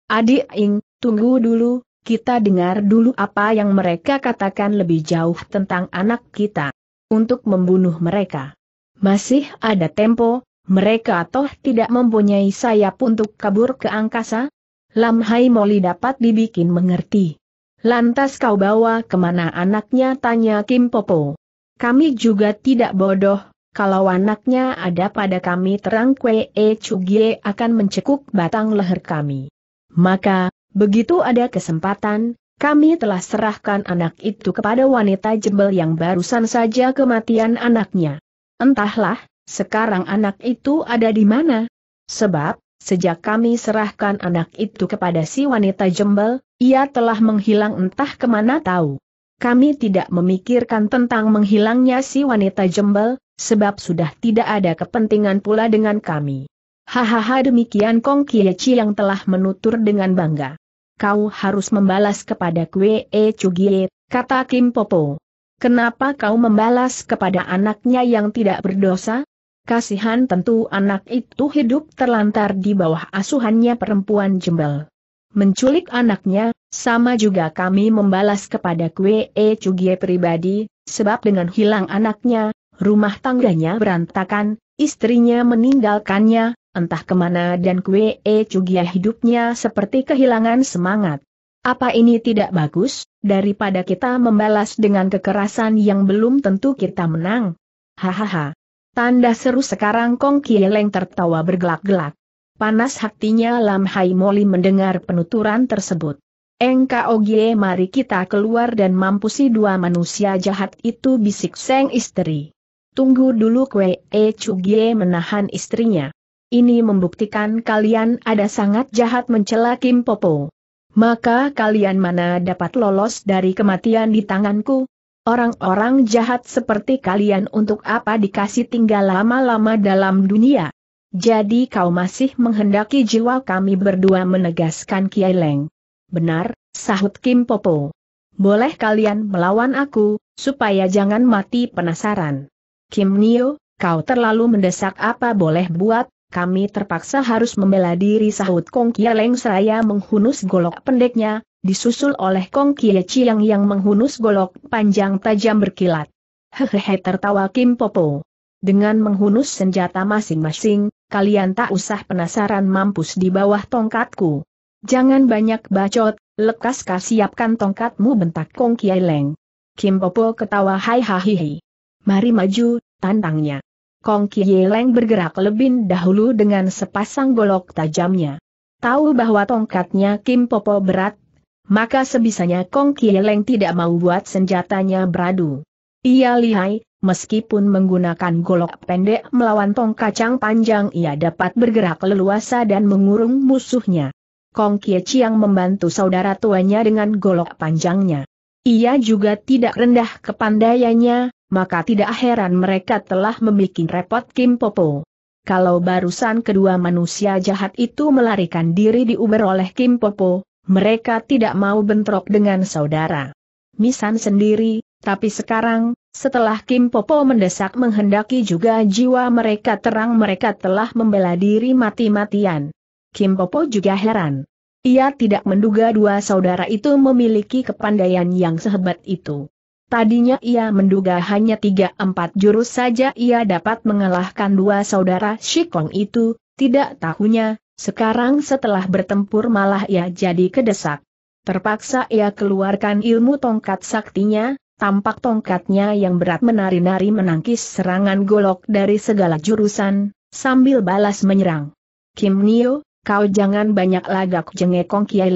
Adik Ing, tunggu dulu, kita dengar dulu apa yang mereka katakan lebih jauh tentang anak kita. Untuk membunuh mereka. Masih ada tempo, mereka toh tidak mempunyai sayap untuk kabur ke angkasa? Lam Hai Moli dapat dibikin mengerti. Lantas kau bawa ke mana anaknya tanya Kim Popo. Kami juga tidak bodoh, kalau anaknya ada pada kami terang Kwe E Chugie akan mencekuk batang leher kami. Maka, begitu ada kesempatan, kami telah serahkan anak itu kepada wanita jembel yang barusan saja kematian anaknya. Entahlah, sekarang anak itu ada di mana? Sebab, sejak kami serahkan anak itu kepada si wanita jembel, ia telah menghilang entah ke mana tahu. Kami tidak memikirkan tentang menghilangnya si wanita jembel, sebab sudah tidak ada kepentingan pula dengan kami. Hahaha demikian Kong Kieci yang telah menutur dengan bangga. Kau harus membalas kepada Kwe E Chugie, kata Kim Popo. Kenapa kau membalas kepada anaknya yang tidak berdosa? Kasihan tentu anak itu hidup terlantar di bawah asuhannya perempuan jembel. Menculik anaknya, sama juga kami membalas kepada Kwe E Cugie pribadi, sebab dengan hilang anaknya, rumah tangganya berantakan, istrinya meninggalkannya, entah ke mana dan Kwe E Cugie hidupnya seperti kehilangan semangat. Apa ini tidak bagus, daripada kita membalas dengan kekerasan yang belum tentu kita menang? Hahaha. Tanda seru sekarang Kong Kieleng tertawa bergelak-gelak. Panas hatinya Lam Hai Moli mendengar penuturan tersebut. Engkogie mari kita keluar dan mampusi dua manusia jahat itu bisik Seng istri. Tunggu dulu Kwe E Chugie menahan istrinya. Ini membuktikan kalian ada sangat jahat mencela Kim Popo. Maka kalian mana dapat lolos dari kematian di tanganku? Orang-orang jahat seperti kalian untuk apa dikasih tinggal lama-lama dalam dunia? Jadi kau masih menghendaki jiwa kami berdua menegaskan Kiai Leng. Benar, sahut Kim Popo. Boleh kalian melawan aku, supaya jangan mati penasaran. Kim Nio, kau terlalu mendesak apa boleh buat, kami terpaksa harus membela diri sahut Kong Kieleng seraya menghunus golok pendeknya, disusul oleh Kong Kie Chiang yang menghunus golok panjang tajam berkilat. Hehehe tertawa Kim Popo. Dengan menghunus senjata masing-masing, kalian tak usah penasaran mampus di bawah tongkatku. Jangan banyak bacot, lekas siapkan tongkatmu bentak Kong Kieleng. Kim Popo ketawa hai hahihi. Mari maju, tantangnya. Kong Kieleng bergerak lebih dahulu dengan sepasang golok tajamnya. Tahu bahwa tongkatnya Kim Popo berat, maka sebisanya Kong Kieleng tidak mau buat senjatanya beradu. Ia lihai, meskipun menggunakan golok pendek melawan tong kacang panjang ia dapat bergerak leluasa dan mengurung musuhnya. Kong Kie Chiang membantu saudara tuanya dengan golok panjangnya. Ia juga tidak rendah kepandaiannya, maka tidak heran mereka telah membuat repot Kim Popo. Kalau barusan kedua manusia jahat itu melarikan diri diuber oleh Kim Popo, mereka tidak mau bentrok dengan saudara. Misan sendiri, tapi sekarang, setelah Kim Popo mendesak menghendaki juga jiwa mereka terang mereka telah membela diri mati-matian. Kim Popo juga heran. Ia tidak menduga dua saudara itu memiliki kepandaian yang sehebat itu. Tadinya ia menduga hanya tiga empat jurus saja ia dapat mengalahkan dua saudara Shikong itu, tidak tahunya, sekarang setelah bertempur malah ia jadi kedesak. Terpaksa ia keluarkan ilmu tongkat saktinya, tampak tongkatnya yang berat menari-nari menangkis serangan golok dari segala jurusan, sambil balas menyerang. Kim Nio, kau jangan banyak lagak jengek Kong Kiai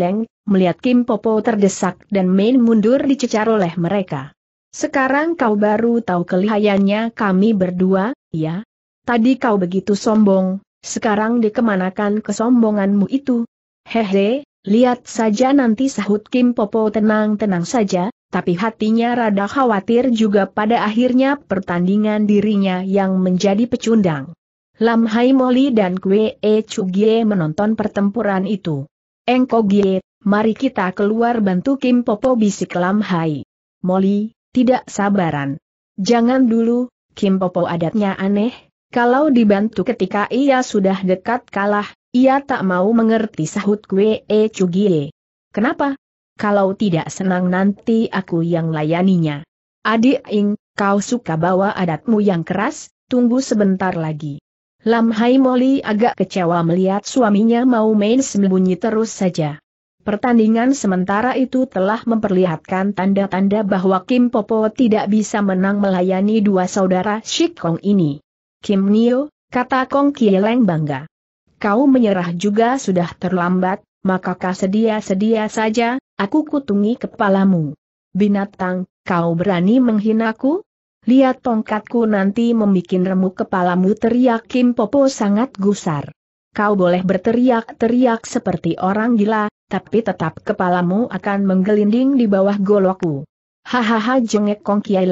melihat Kim Popo terdesak dan main mundur dicecar oleh mereka. Sekarang kau baru tahu kelihayannya kami berdua, ya? Tadi kau begitu sombong, sekarang dikemanakan kesombonganmu itu? Hehe, lihat saja nanti sahut Kim Popo tenang-tenang saja, tapi hatinya rada khawatir juga pada akhirnya pertandingan dirinya yang menjadi pecundang. Lam Hai Moli dan Kwe E Chugie menonton pertempuran itu. Engko Gie, mari kita keluar bantu Kim Popo bisik Lam Hai. Moli, tidak sabaran. Jangan dulu, Kim Popo adatnya aneh, kalau dibantu ketika ia sudah dekat kalah, ia tak mau mengerti sahut Kwe E Chugie. Kenapa? Kalau tidak senang nanti aku yang layaninya. Adik Ing, kau suka bawa adatmu yang keras, tunggu sebentar lagi. Lam Hai Moli agak kecewa melihat suaminya mau main sembunyi terus saja. Pertandingan sementara itu telah memperlihatkan tanda-tanda bahwa Kim Popo tidak bisa menang melayani dua saudara Shik Kong ini. Kim Nio, kata Kong Kieleng bangga. Kau menyerah juga sudah terlambat, maka kau sedia-sedia saja, aku kutungi kepalamu. Binatang, kau berani menghinaku? Lihat tongkatku nanti membikin remuk kepalamu teriak Kim Popo sangat gusar. Kau boleh berteriak-teriak seperti orang gila, tapi tetap kepalamu akan menggelinding di bawah golokku. Hahaha jengek Kong Kiai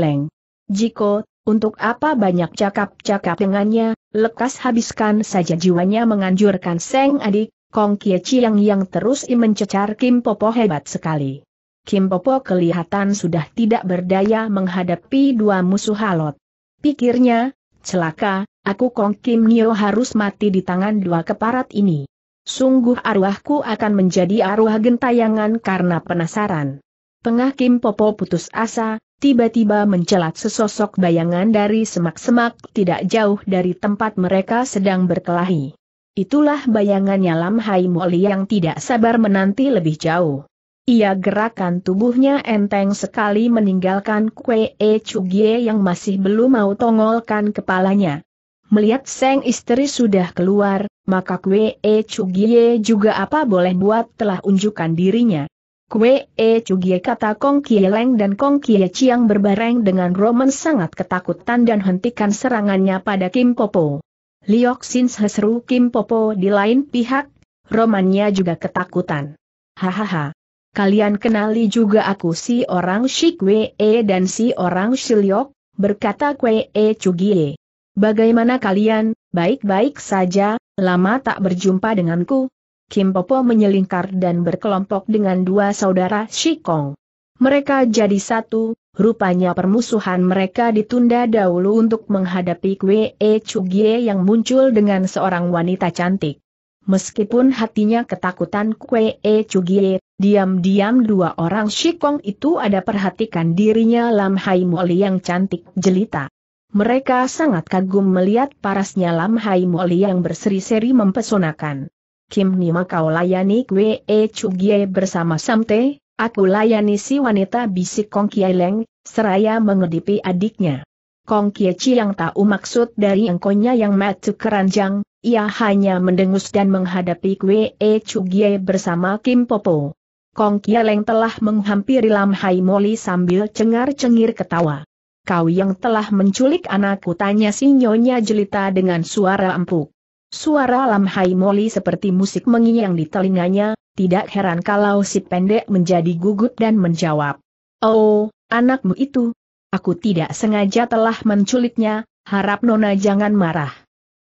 Jiko, untuk apa banyak cakap-cakap dengannya, lekas habiskan saja jiwanya menganjurkan Seng adik, Kong Kie Chiang yang terus mencecar Kim Popo hebat sekali. Kim Popo kelihatan sudah tidak berdaya menghadapi dua musuh halot. Pikirnya, celaka, aku Kong Kim Nio harus mati di tangan dua keparat ini. Sungguh arwahku akan menjadi arwah gentayangan karena penasaran. Tengah Kim Popo putus asa, tiba-tiba mencelat sesosok bayangan dari semak-semak tidak jauh dari tempat mereka sedang berkelahi. Itulah bayangannya Lam Hai Moli yang tidak sabar menanti lebih jauh. Ia gerakan tubuhnya enteng sekali meninggalkan Kue E Chugie yang masih belum mau tongolkan kepalanya. Melihat Seng istri sudah keluar, maka Kue E Chugie juga apa boleh buat telah unjukkan dirinya. Kue E Chugie kata Kong Kieleng dan Kong Kie Chiang berbareng dengan Roman sangat ketakutan dan hentikan serangannya pada Kim Popo. Liok Sin seru Kim Popo di lain pihak, Romannya juga ketakutan. Hahaha. Kalian kenali juga aku si orang Shik Wee dan si orang Shiliok, berkata Kwe E Chugie. Bagaimana kalian, baik-baik saja, lama tak berjumpa denganku? Kim Popo menyelingkar dan berkelompok dengan dua saudara Shikong. Mereka jadi satu, rupanya permusuhan mereka ditunda dahulu untuk menghadapi Kwe E Chugie yang muncul dengan seorang wanita cantik. Meskipun hatinya ketakutan Kue E Chugie, diam-diam dua orang Shikong itu ada perhatikan dirinya Lam Hai Moli yang cantik jelita. Mereka sangat kagum melihat parasnya Lam Hai Moli yang berseri-seri mempesonakan. Kim Nima kau layani Kue E Chugie bersama Samte, aku layani si wanita bisik Kong Kiai Leng, seraya mengedipi adiknya. Kong Kie yang tahu maksud dari engkonya yang matu keranjang, ia hanya mendengus dan menghadapi Kue E Chugie bersama Kim Popo. Kong Kieleng telah menghampiri Lam Hai Moli sambil cengar-cengir ketawa. Kau yang telah menculik anakku tanya si nyonya jelita dengan suara empuk. Suara Lam Hai Moli seperti musik mengiang di telinganya, tidak heran kalau si pendek menjadi gugut dan menjawab. Oh, anakmu itu. Aku tidak sengaja telah menculiknya, harap nona jangan marah.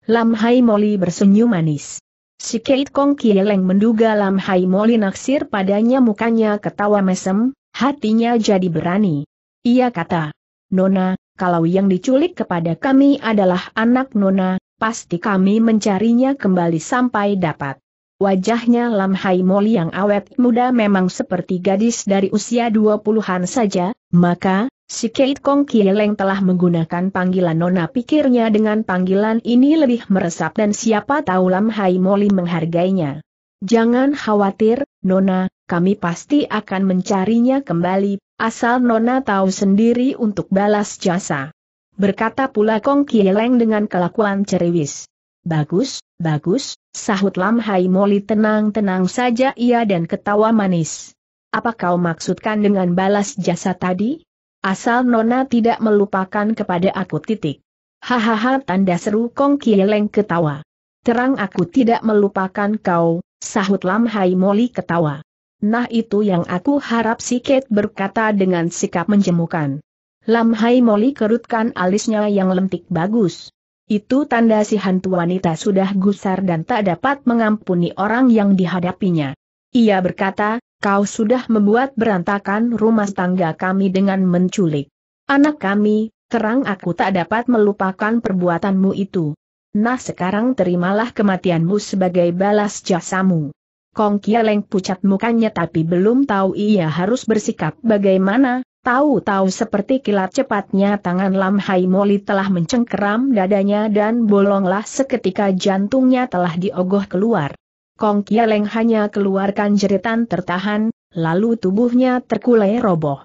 Lam Hai Moli bersenyum manis. Si Kate Kong Kieleng menduga Lam Hai Moli naksir padanya mukanya ketawa mesem, hatinya jadi berani. Ia kata, Nona, kalau yang diculik kepada kami adalah anak Nona, pasti kami mencarinya kembali sampai dapat. Wajahnya Lam Hai Moli yang awet muda memang seperti gadis dari usia 20-an saja, maka, Si Kate Kong Kieleng telah menggunakan panggilan Nona pikirnya dengan panggilan ini lebih meresap dan siapa tahu Lam Hai Moli menghargainya. Jangan khawatir, Nona, kami pasti akan mencarinya kembali, asal Nona tahu sendiri untuk balas jasa. Berkata pula Kong Kieleng dengan kelakuan ceriwis. Bagus, bagus, sahut Lam Hai Moli tenang-tenang saja ia dan ketawa manis. Apa kau maksudkan dengan balas jasa tadi? Asal Nona tidak melupakan kepada aku titik. Hahaha tanda seru Kong Kieleng ketawa. Terang aku tidak melupakan kau, sahut Lam Hai Moli ketawa. Nah itu yang aku harap si Kate berkata dengan sikap menjemukan. Lam Hai Moli kerutkan alisnya yang lentik bagus. Itu tanda si hantu wanita sudah gusar dan tak dapat mengampuni orang yang dihadapinya. Ia berkata, kau sudah membuat berantakan rumah tangga kami dengan menculik. Anak kami, terang aku tak dapat melupakan perbuatanmu itu. Nah sekarang terimalah kematianmu sebagai balas jasamu. Kong Kieleng pucat mukanya tapi belum tahu ia harus bersikap bagaimana, tahu-tahu seperti kilat cepatnya tangan Lam Hai Moli telah mencengkeram dadanya dan bolonglah seketika jantungnya telah diogoh keluar. Kong Kieleng hanya keluarkan jeritan tertahan, lalu tubuhnya terkulai roboh.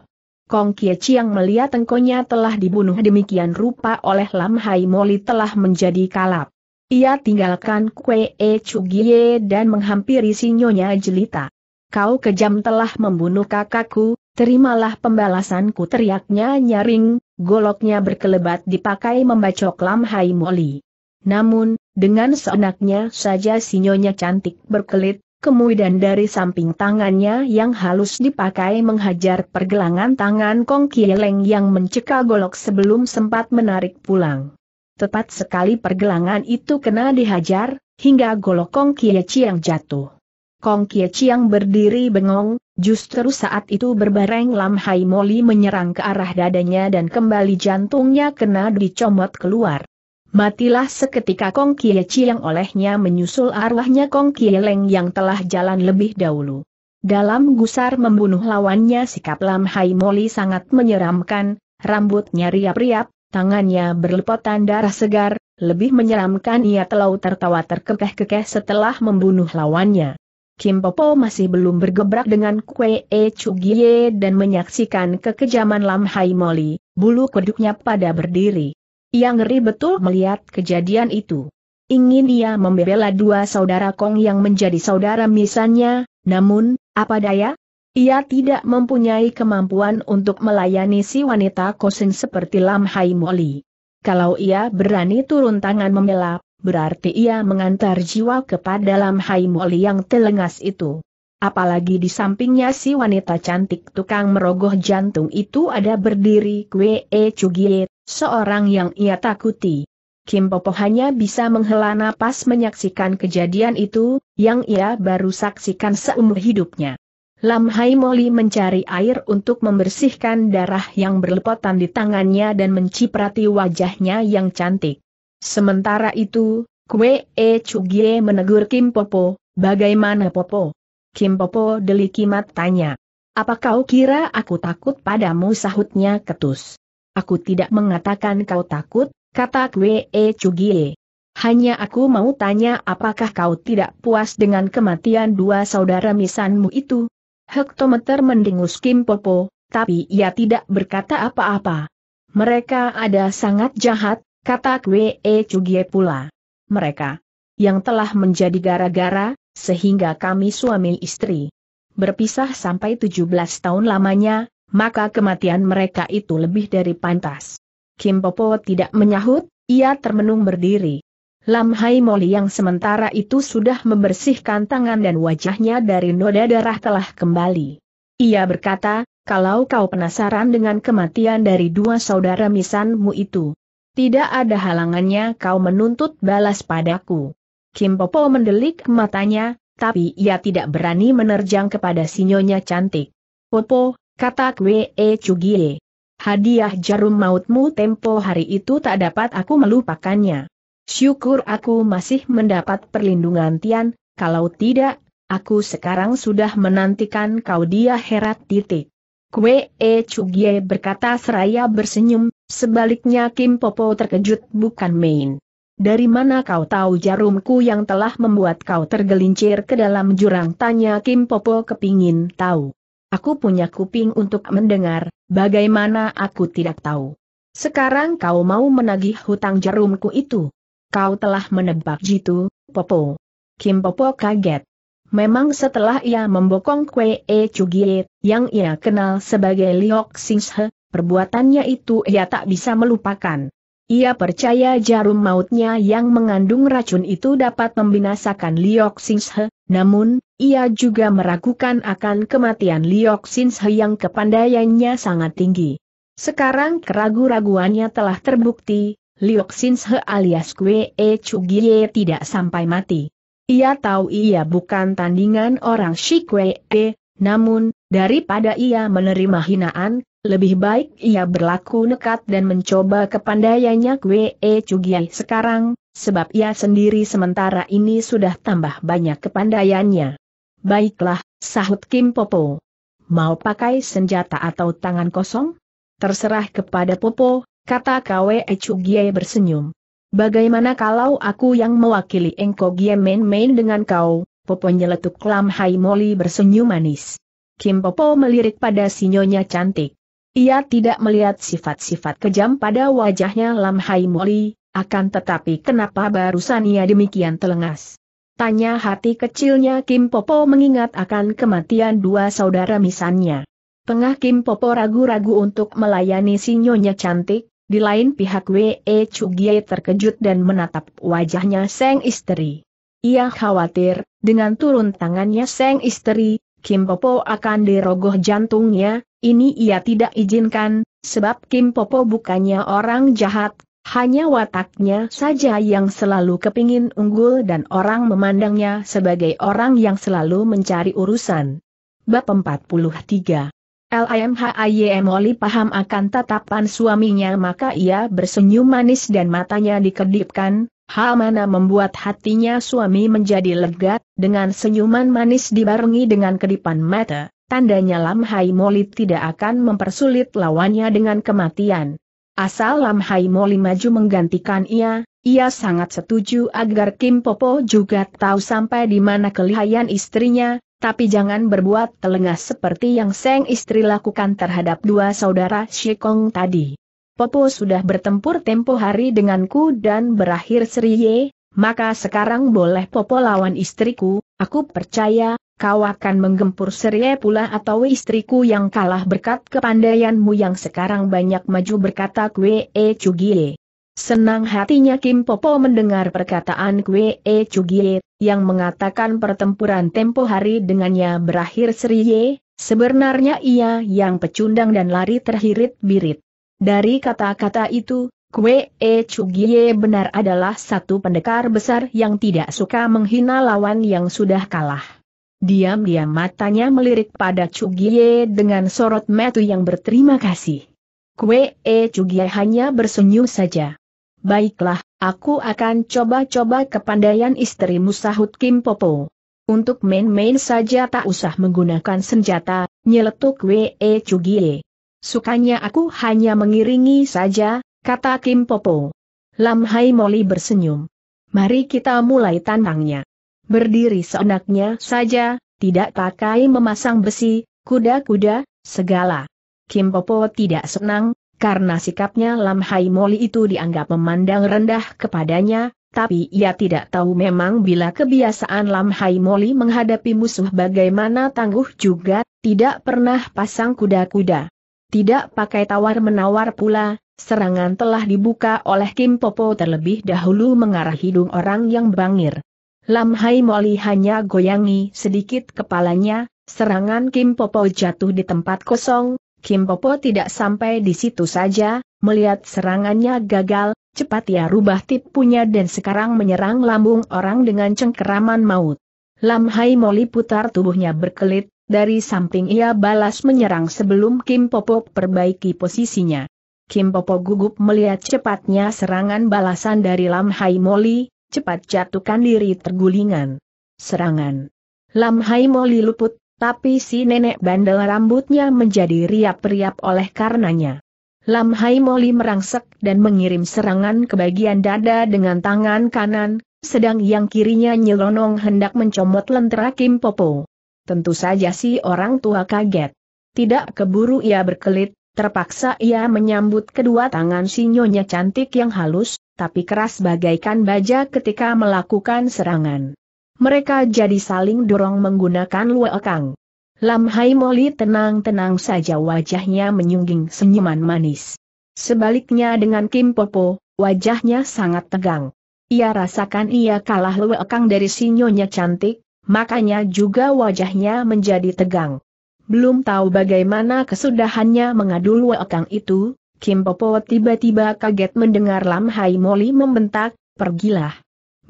Kong Kie Chiang melihat engkonya telah dibunuh demikian rupa oleh Lam Hai Moli telah menjadi kalap. Ia tinggalkan Kue E Chugie dan menghampiri sinyonya jelita. Kau kejam telah membunuh kakakku, terimalah pembalasanku teriaknya nyaring, goloknya berkelebat dipakai membacok Lam Hai Moli. Namun, dengan seenaknya saja sinyonya cantik berkelit, kemudian dari samping tangannya yang halus dipakai menghajar pergelangan tangan Kong Kieleng yang mencekal golok sebelum sempat menarik pulang. Tepat sekali pergelangan itu kena dihajar, hingga golokong Kie Chiang jatuh. Kong Kie Chiang berdiri bengong, justru saat itu berbareng Lam Hai Moli menyerang ke arah dadanya dan kembali jantungnya kena dicomot keluar. Matilah seketika Kong Kie Chiang olehnya menyusul arwahnya Kong Kie Leng yang telah jalan lebih dahulu. Dalam gusar membunuh lawannya sikap Lam Hai Moli sangat menyeramkan, rambutnya riap-riap, tangannya berlepotan darah segar, lebih menyeramkan ia telau tertawa terkekeh-kekeh setelah membunuh lawannya. Kim Popo masih belum bergebrak dengan Kue E Chugie dan menyaksikan kekejaman Lam Hai Moli, bulu kuduknya pada berdiri. Ia ngeri betul melihat kejadian itu. Ingin ia membela dua saudara Kong yang menjadi saudara misalnya, namun, apa daya, ia tidak mempunyai kemampuan untuk melayani si wanita kosen seperti Lam Hai Moli. Kalau ia berani turun tangan membela, berarti ia mengantar jiwa kepada Lam Hai Moli yang telengas itu. Apalagi di sampingnya si wanita cantik tukang merogoh jantung itu ada berdiri Kwe E Chugie, seorang yang ia takuti. Kim Popo hanya bisa menghela napas menyaksikan kejadian itu, yang ia baru saksikan seumur hidupnya. Lam Hai Moli mencari air untuk membersihkan darah yang berlepotan di tangannya dan menciprati wajahnya yang cantik. Sementara itu, Kue E Chugie menegur Kim Popo, bagaimana Popo? Kim Popo delikimat tanya. Apa kau kira aku takut padamu sahutnya ketus? Aku tidak mengatakan kau takut, kata Kue E Chugie. Hanya aku mau tanya apakah kau tidak puas dengan kematian dua saudara misanmu itu? Hektometer mendengus Kim Popo, tapi ia tidak berkata apa-apa. Mereka ada sangat jahat, kata Kwe E Chugie pula. Mereka yang telah menjadi gara-gara, sehingga kami suami istri. Berpisah sampai 17 tahun lamanya, maka kematian mereka itu lebih dari pantas. Kim Popo tidak menyahut, ia termenung berdiri. Lam Hai Moli yang sementara itu sudah membersihkan tangan dan wajahnya dari noda darah telah kembali. Ia berkata, kalau kau penasaran dengan kematian dari dua saudara misanmu itu, tidak ada halangannya kau menuntut balas padaku. Kim Popo mendelik matanya, tapi ia tidak berani menerjang kepada sinyonya cantik. Popo, kata Kwe E Chugie. Hadiah jarum mautmu tempo hari itu tak dapat aku melupakannya. Syukur aku masih mendapat perlindungan Tian, kalau tidak, aku sekarang sudah menantikan kau dia herat titik. Kue E Chugie berkata seraya bersenyum, sebaliknya Kim Popo terkejut bukan main. Dari mana kau tahu jarumku yang telah membuat kau tergelincir ke dalam jurang? Tanya Kim Popo kepingin tahu. Aku punya kuping untuk mendengar, bagaimana aku tidak tahu. Sekarang kau mau menagih hutang jarumku itu kau telah menebak jitu, Popo. Kim Popo kaget. Memang setelah ia membokong Kwe E Chugie, yang ia kenal sebagai Liok Singshe, perbuatannya itu ia tak bisa melupakan. Ia percaya jarum mautnya yang mengandung racun itu dapat membinasakan Liok Singshe, namun, ia juga meragukan akan kematian Liok Singshe yang kepandaiannya sangat tinggi. Sekarang keragu-raguannya telah terbukti, Liok Sinshe alias Kwe E Chugie tidak sampai mati. Ia tahu ia bukan tandingan orang Shi Kwe E, namun, daripada ia menerima hinaan, lebih baik ia berlaku nekat dan mencoba kepandaiannya Kwe E Chugie sekarang, sebab ia sendiri sementara ini sudah tambah banyak kepandaiannya. Baiklah, sahut Kim Popo. Mau pakai senjata atau tangan kosong? Terserah kepada Popo, kata Kwe Chugie bersenyum. Bagaimana kalau aku yang mewakili engkau Gie main-main dengan kau? Popo nyeletuk Lam Hai Moli bersenyum manis. Kim Popo melirik pada sinyonya cantik. Ia tidak melihat sifat-sifat kejam pada wajahnya Lam Hai Moli, akan tetapi kenapa barusan ia demikian telengas? Tanya hati kecilnya Kim Popo mengingat akan kematian dua saudara misannya. Tengah Kim Popo ragu-ragu untuk melayani si nyonya cantik, di lain pihak Wei Chugie terkejut dan menatap wajahnya Seng istri. Ia khawatir, dengan turun tangannya Seng istri, Kim Popo akan dirogoh jantungnya, ini ia tidak izinkan, sebab Kim Popo bukannya orang jahat, hanya wataknya saja yang selalu kepingin unggul dan orang memandangnya sebagai orang yang selalu mencari urusan. Bab 43 LIMHIM Oli paham akan tatapan suaminya maka ia bersenyum manis dan matanya dikedipkan, hal mana membuat hatinya suami menjadi lega, dengan senyuman manis dibarengi dengan kedipan mata, tandanya Lam Hai Moli tidak akan mempersulit lawannya dengan kematian. Asal Lam Hai Moli maju menggantikan ia, ia sangat setuju agar Kim Popo juga tahu sampai di mana kelihayan istrinya, tapi jangan berbuat telengas seperti yang Seng istri lakukan terhadap dua saudara Shikong tadi. Popo sudah bertempur tempo hari denganku dan berakhir seriye, maka sekarang boleh Popo lawan istriku, aku percaya, kau akan menggempur Serie pula atau istriku yang kalah berkat kepandaianmu yang sekarang banyak maju berkata Kwe E Chugie. Senang hatinya Kim Popo mendengar perkataan Kwe E Chugie, yang mengatakan pertempuran tempo hari dengannya berakhir serie, sebenarnya ia yang pecundang dan lari terhirit-birit. Dari kata-kata itu, Kwe E Chugie benar adalah satu pendekar besar yang tidak suka menghina lawan yang sudah kalah. Diam-diam matanya melirik pada Chugie dengan sorot metu yang berterima kasih. Kue E Chugie hanya bersenyum saja. Baiklah, aku akan coba-coba kepandaian istrimu sahut Kim Popo. Untuk main-main saja tak usah menggunakan senjata, nyeletuk Kue E Chugie. Sukanya aku hanya mengiringi saja, kata Kim Popo. Lam Hai Moli bersenyum. Mari kita mulai tantangnya berdiri seenaknya saja, tidak pakai memasang besi, kuda-kuda, segala. Kim Popo tidak senang, karena sikapnya Lam Hai Moli itu dianggap memandang rendah kepadanya, tapi ia tidak tahu memang bila kebiasaan Lam Hai Moli menghadapi musuh bagaimana tangguh juga, tidak pernah pasang kuda-kuda. Tidak pakai tawar-menawar pula, serangan telah dibuka oleh Kim Popo terlebih dahulu mengarah hidung orang yang bangir. Lam Hai Moli hanya goyangi sedikit kepalanya, serangan Kim Popo jatuh di tempat kosong, Kim Popo tidak sampai di situ saja, melihat serangannya gagal, cepat ia rubah tipunya dan sekarang menyerang lambung orang dengan cengkeraman maut. Lam Hai Moli putar tubuhnya berkelit, dari samping ia balas menyerang sebelum Kim Popo perbaiki posisinya. Kim Popo gugup melihat cepatnya serangan balasan dari Lam Hai Moli, cepat jatuhkan diri tergulingan. Serangan. Lam Hai Moli luput, tapi si nenek bandel rambutnya menjadi riap-riap oleh karenanya. Lam Hai Moli merangsek dan mengirim serangan ke bagian dada dengan tangan kanan, sedang yang kirinya nyelonong hendak mencomot lentera Kim Popo. Tentu saja si orang tua kaget. Tidak keburu ia berkelit, terpaksa ia menyambut kedua tangan si nyonya cantik yang halus, tapi keras bagaikan baja ketika melakukan serangan. Mereka jadi saling dorong menggunakan luekang. Lam Hai Moli tenang-tenang saja wajahnya menyungging senyuman manis. Sebaliknya dengan Kim Popo, wajahnya sangat tegang. Ia rasakan ia kalah luekang dari si nyonya cantik, makanya juga wajahnya menjadi tegang. Belum tahu bagaimana kesudahannya mengadu luekang itu, Kim Popo tiba-tiba kaget mendengar Lam Hai Moli membentak, pergilah.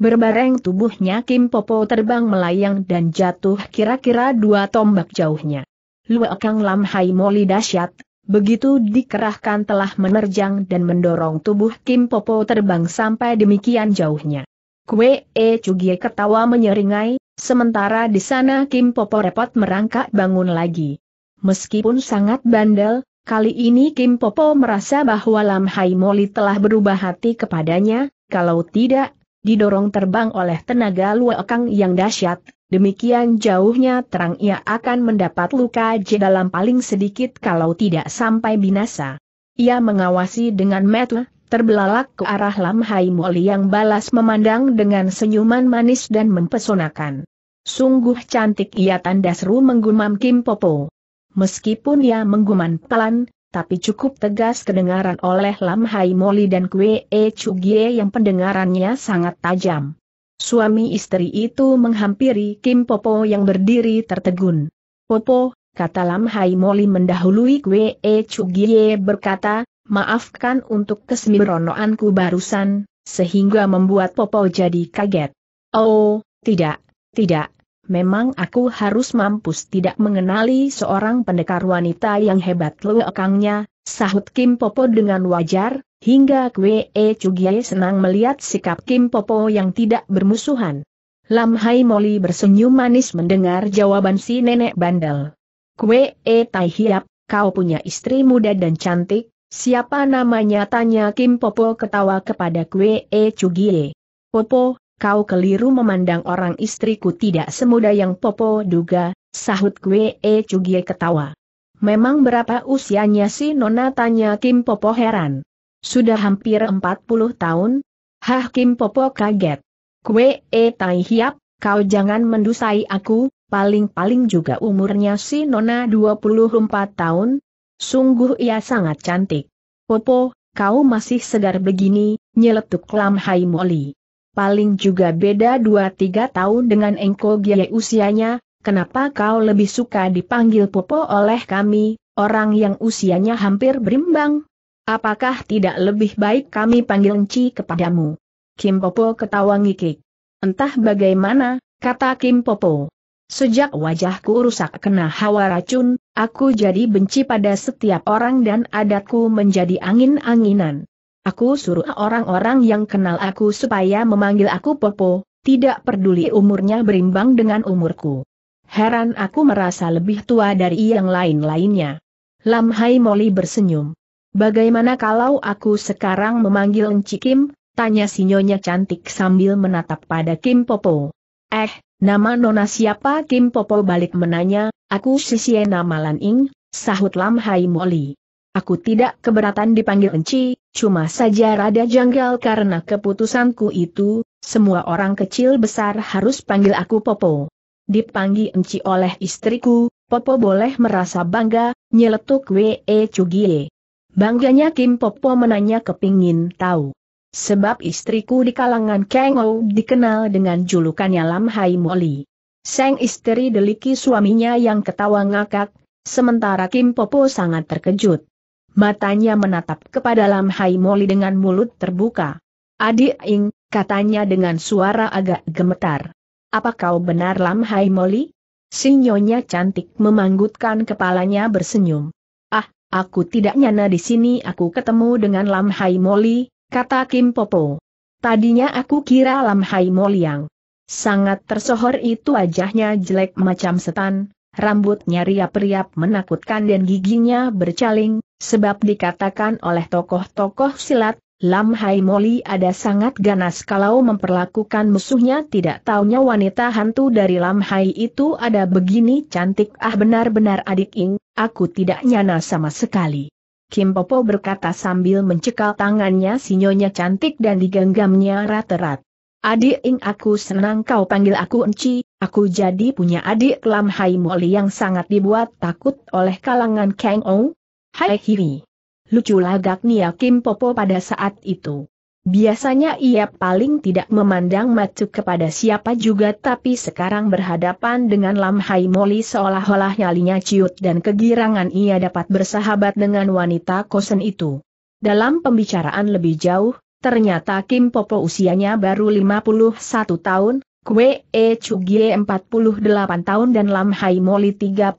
Berbareng tubuhnya Kim Popo terbang melayang dan jatuh kira-kira dua tombak jauhnya. Luakang Lam Hai Moli dahsyat, begitu dikerahkan telah menerjang dan mendorong tubuh Kim Popo terbang sampai demikian jauhnya. Kue E Cugie ketawa menyeringai, sementara di sana Kim Popo repot merangkak bangun lagi. Meskipun sangat bandel, kali ini Kim Popo merasa bahwa Lam Hai Moli telah berubah hati kepadanya, kalau tidak, didorong terbang oleh tenaga luakang yang dahsyat, demikian jauhnya terang ia akan mendapat luka J dalam paling sedikit kalau tidak sampai binasa. Ia mengawasi dengan mata, terbelalak ke arah Lam Hai Moli yang balas memandang dengan senyuman manis dan mempesonakan. Sungguh cantik ia tanda seru menggumam Kim Popo. Meskipun ia mengguman pelan, tapi cukup tegas kedengaran oleh Lam Hai Moli dan Kwe E Chugie yang pendengarannya sangat tajam. Suami istri itu menghampiri Kim Popo yang berdiri tertegun. Popo, kata Lam Hai Moli mendahului Kwe E Chugie berkata, maafkan untuk kesembronoanku barusan, sehingga membuat Popo jadi kaget. Oh, tidak, tidak, memang aku harus mampus tidak mengenali seorang pendekar wanita yang hebat lekangnya, sahut Kim Popo dengan wajar, hingga Kwe E Chugie senang melihat sikap Kim Popo yang tidak bermusuhan. Lam Hai Moli bersenyum manis mendengar jawaban si nenek bandel. Kwe E Tai Hiap, kau punya istri muda dan cantik, Siapa namanya tanya Kim Popo ketawa kepada Kwe E Chugie. Popo, kau keliru memandang orang istriku tidak semudah yang Popo duga, sahut Kwe E Chugie ketawa. Memang berapa usianya si Nona tanya Kim Popo heran. Sudah hampir 40 tahun? Hah Kim Popo kaget. Kwe E Tai Hiap, kau jangan mendusai aku, paling-paling juga umurnya si Nona 24 tahun, Sungguh ia sangat cantik. Popo, kau masih segar begini, nyeletuk Lam Hai Moli. Paling juga beda dua tiga tahun dengan engko gaya usianya, kenapa kau lebih suka dipanggil Popo oleh kami, orang yang usianya hampir berimbang? Apakah tidak lebih baik kami panggil Enci kepadamu? Kim Popo ketawa ngikik. Entah bagaimana, kata Kim Popo. Sejak wajahku rusak kena hawa racun, aku jadi benci pada setiap orang dan adatku menjadi angin-anginan. Aku suruh orang-orang yang kenal aku supaya memanggil aku Popo, tidak peduli umurnya berimbang dengan umurku. Heran aku merasa lebih tua dari yang lain-lainnya. Lam Hai Moli bersenyum. Bagaimana kalau aku sekarang memanggil Enci Kim? Tanya si nyonya cantik sambil menatap pada Kim Popo. Eh, Nama nona siapa Kim Popo balik menanya, aku Sisie nama Lan Ing, sahut Lam Hai Moli. Aku tidak keberatan dipanggil Enci, cuma saja rada janggal karena keputusanku itu, semua orang kecil besar harus panggil aku Popo. Dipanggil Enci oleh istriku, Popo boleh merasa bangga, nyeletuk W.E. Cugie. Bangganya Kim Popo menanya kepingin tahu. Sebab istriku di kalangan Kang Ou dikenal dengan julukannya Lam Hai Moli. Sang istri deliki suaminya yang ketawa ngakak, sementara Kim Popo sangat terkejut. Matanya menatap kepada Lam Hai Moli dengan mulut terbuka. Adik Ing, katanya dengan suara agak gemetar. Apa kau benar Lam Hai Moli? Sinyonya cantik memanggutkan kepalanya bersenyum. Ah, aku tidak nyana di sini aku ketemu dengan Lam Hai Moli, kata Kim Popo. Tadinya aku kira Lam Hai Moliang. Sangat tersohor itu wajahnya jelek macam setan, rambutnya riap-riap menakutkan dan giginya bercaling, sebab dikatakan oleh tokoh-tokoh silat, Lam Hai Moli ada sangat ganas kalau memperlakukan musuhnya tidak taunya wanita hantu dari Lam Hai itu ada begini cantik ah benar-benar adik Ing, aku tidak nyana sama sekali. Kim Popo berkata sambil mencekal tangannya si nyonya cantik dan digenggamnya rat-rat. Adik Ing aku senang kau panggil aku Enci, aku jadi punya adik Lam Hai Moli yang sangat dibuat takut oleh kalangan Kang Ou. Hai Hiwi. Lucu lagak Nia Kim Popo pada saat itu. Biasanya ia paling tidak memandang matu kepada siapa juga tapi sekarang berhadapan dengan Lam Hai Moli seolah-olah nyalinya ciut dan kegirangan ia dapat bersahabat dengan wanita kosen itu. Dalam pembicaraan lebih jauh, ternyata Kim Popo usianya baru 51 tahun, Kwe E Chugie 48 tahun dan Lam Hai Moli 38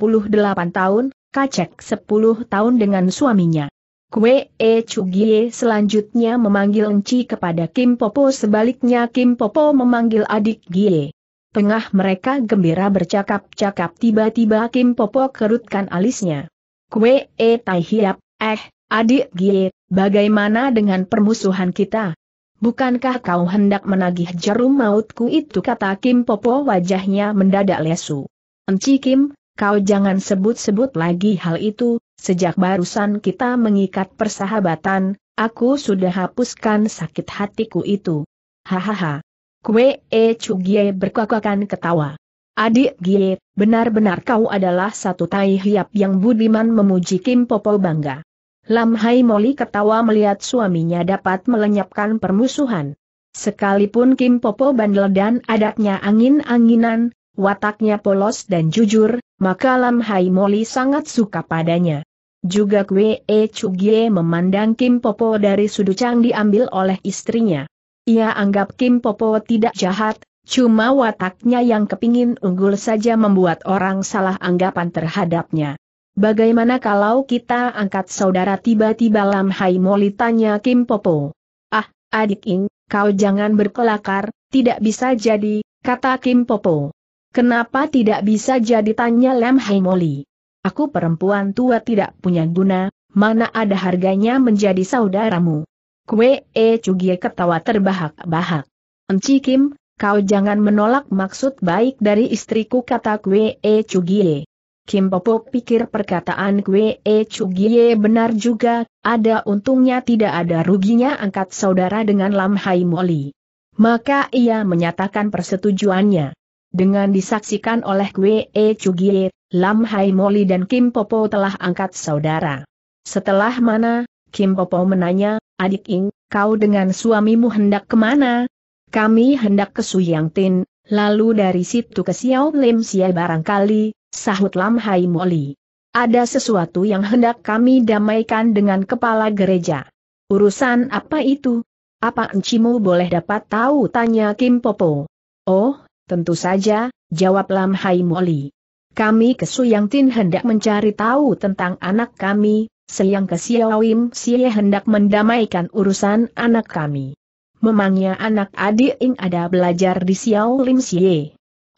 tahun, Kacek 10 tahun dengan suaminya. Kwe E Chugie selanjutnya memanggil Enci kepada Kim Popo sebaliknya Kim Popo memanggil adik Gie. Tengah mereka gembira bercakap-cakap tiba-tiba Kim Popo kerutkan alisnya. Kue e tai hiap, eh, adik Gie, bagaimana dengan permusuhan kita? Bukankah kau hendak menagih jarum mautku itu kata Kim Popo wajahnya mendadak lesu. Enci Kim, kau jangan sebut-sebut lagi hal itu, sejak barusan kita mengikat persahabatan, aku sudah hapuskan sakit hatiku itu. Hahaha. Kue E Gie berkakakan ketawa. Adik Gie, benar-benar kau adalah satu tai hiap yang budiman memuji Kim Popo bangga. Lam Hai Moli ketawa melihat suaminya dapat melenyapkan permusuhan. Sekalipun Kim Popo bandel dan adatnya angin-anginan, wataknya polos dan jujur, maka Lam Hai Moli sangat suka padanya. Juga Kue E Gie memandang Kim Popo dari sudut yang diambil oleh istrinya. Ia anggap Kim Popo tidak jahat, cuma wataknya yang kepingin unggul saja membuat orang salah anggapan terhadapnya. Bagaimana kalau kita angkat saudara tiba-tiba Lam Hai Moli tanya Kim Popo? Ah, adik Ing, kau jangan berkelakar, tidak bisa jadi, kata Kim Popo. Kenapa tidak bisa jadi tanya Lam Hai Moli? Aku perempuan tua tidak punya guna, mana ada harganya menjadi saudaramu. Kue E Cugie ketawa terbahak-bahak. Enci Kim, kau jangan menolak maksud baik dari istriku kata Kue E Cugie. Kim Popo pikir perkataan Kue E Cugie benar juga, ada untungnya tidak ada ruginya angkat saudara dengan Lam Hai Moli. Maka ia menyatakan persetujuannya. Dengan disaksikan oleh Kue E Cugie, Lam Hai Moli dan Kim Popo telah angkat saudara. Setelah mana, Kim Popo menanya, adik Ing, kau dengan suamimu hendak ke mana? Kami hendak ke Suyang Tin, lalu dari situ ke Xiao Lim Xie barangkali, sahut Lam Hai Moli. Ada sesuatu yang hendak kami damaikan dengan kepala gereja. Urusan apa itu? Apa encimu boleh dapat tahu tanya Kim Popo. Oh, tentu saja, jawab Lam Hai Moli. Kami ke Suyang Tin hendak mencari tahu tentang anak kami, Siang ke Xiaowim Xie hendak mendamaikan urusan anak kami. Memangnya anak adik Ing ada belajar di Xiao Lim?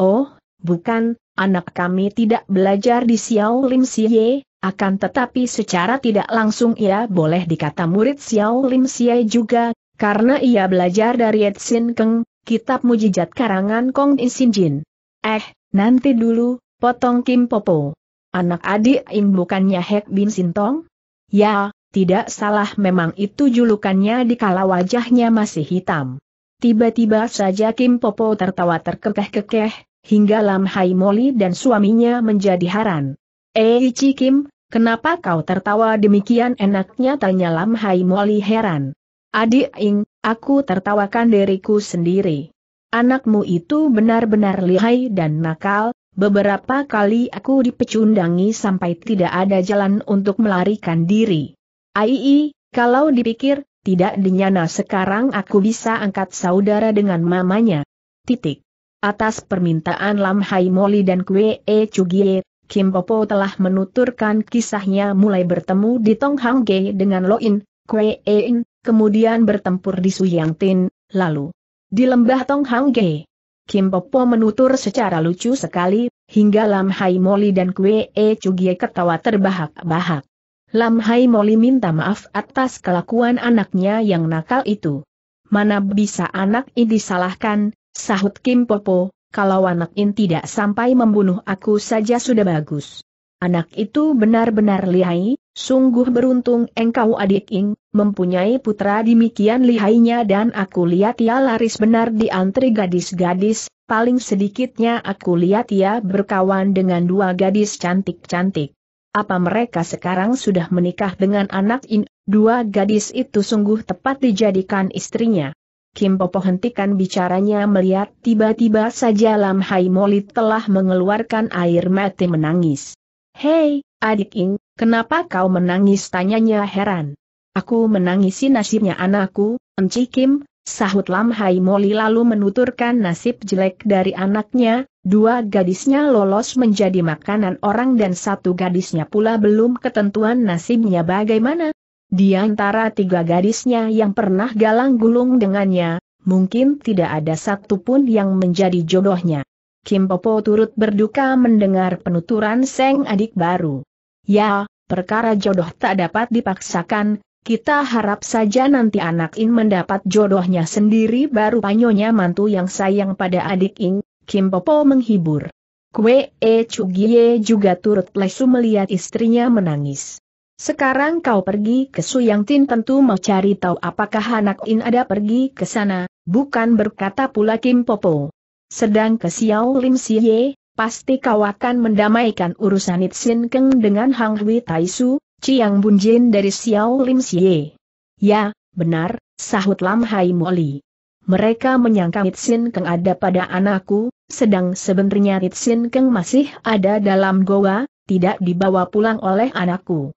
Oh, bukan, anak kami tidak belajar di Xiao Lim Xie, akan tetapi secara tidak langsung ia boleh dikata murid Xiao Lim Xie juga, karena ia belajar dari Et Sin Keng, kitab mujizat karangan Kong In Sin Jin. Eh, nanti dulu, potong Kim Popo. Anak adik Ing bukannya Hek Bin Sintong? Ya, tidak salah memang itu julukannya dikala wajahnya masih hitam. Tiba-tiba saja Kim Popo tertawa terkekeh-kekeh, hingga Lam Hai Moli dan suaminya menjadi haran. Eh Kim, kenapa kau tertawa demikian enaknya tanya Lam Hai Moli heran. Adik Ing, aku tertawakan diriku sendiri. Anakmu itu benar-benar lihai dan nakal, Beberapa kali aku dipecundangi sampai tidak ada jalan untuk melarikan diri. Ai, kalau dipikir, tidak dinyana sekarang aku bisa angkat saudara dengan mamanya. Titik. Atas permintaan Lam Hai Moli dan Kwe E Chugie, Kim Popo telah menuturkan kisahnya mulai bertemu di Tong Hang Ge dengan Lo In, Kwe E In, kemudian bertempur di Suyang Tin, lalu di lembah Tong Hang Ge. Kim Popo menutur secara lucu sekali, hingga Lam Hai Moli dan Kue E Cugie ketawa terbahak-bahak. Lam Hai Moli minta maaf atas kelakuan anaknya yang nakal itu. Mana bisa anak ini disalahkan, sahut Kim Popo, kalau anak ini tidak sampai membunuh aku saja sudah bagus. Anak itu benar-benar lihai, sungguh beruntung engkau adik Ing, mempunyai putra demikian lihainya dan aku lihat ia laris benar di antri gadis-gadis, paling sedikitnya aku lihat ia berkawan dengan dua gadis cantik-cantik. Apa mereka sekarang sudah menikah dengan anak in, dua gadis itu sungguh tepat dijadikan istrinya. Kim Popo hentikan bicaranya melihat tiba-tiba saja Lam Hai Molit telah mengeluarkan air mati menangis. Hei, adik Ing, kenapa kau menangis tanyanya heran. Aku menangisi nasibnya anakku, Enci Kim, sahut Lam Hai Moli lalu menuturkan nasib jelek dari anaknya, dua gadisnya lolos menjadi makanan orang dan satu gadisnya pula belum ketentuan nasibnya bagaimana. Di antara tiga gadisnya yang pernah galang gulung dengannya, mungkin tidak ada satu pun yang menjadi jodohnya. Kim Popo turut berduka mendengar penuturan Seng adik baru. Ya, perkara jodoh tak dapat dipaksakan, kita harap saja nanti anak In mendapat jodohnya sendiri baru panyonya mantu yang sayang pada adik In, Kim Popo menghibur. Kue E Chugie juga turut lesu melihat istrinya menangis. Sekarang kau pergi ke Suyang Tin tentu mau cari tahu apakah anak In ada pergi ke sana, bukan berkata pula Kim Popo. Sedang ke Xiao Lim Xie, pasti kau akan mendamaikan urusan Itsin Keng dengan Hang Hui Taisu, Ciang Bunjin dari Xiao Lim Xie. Ya, benar, sahut Lam Hai Moli. Mereka menyangka Itsin Keng ada pada anakku, sedang sebenarnya Itsin Keng masih ada dalam goa, tidak dibawa pulang oleh anakku.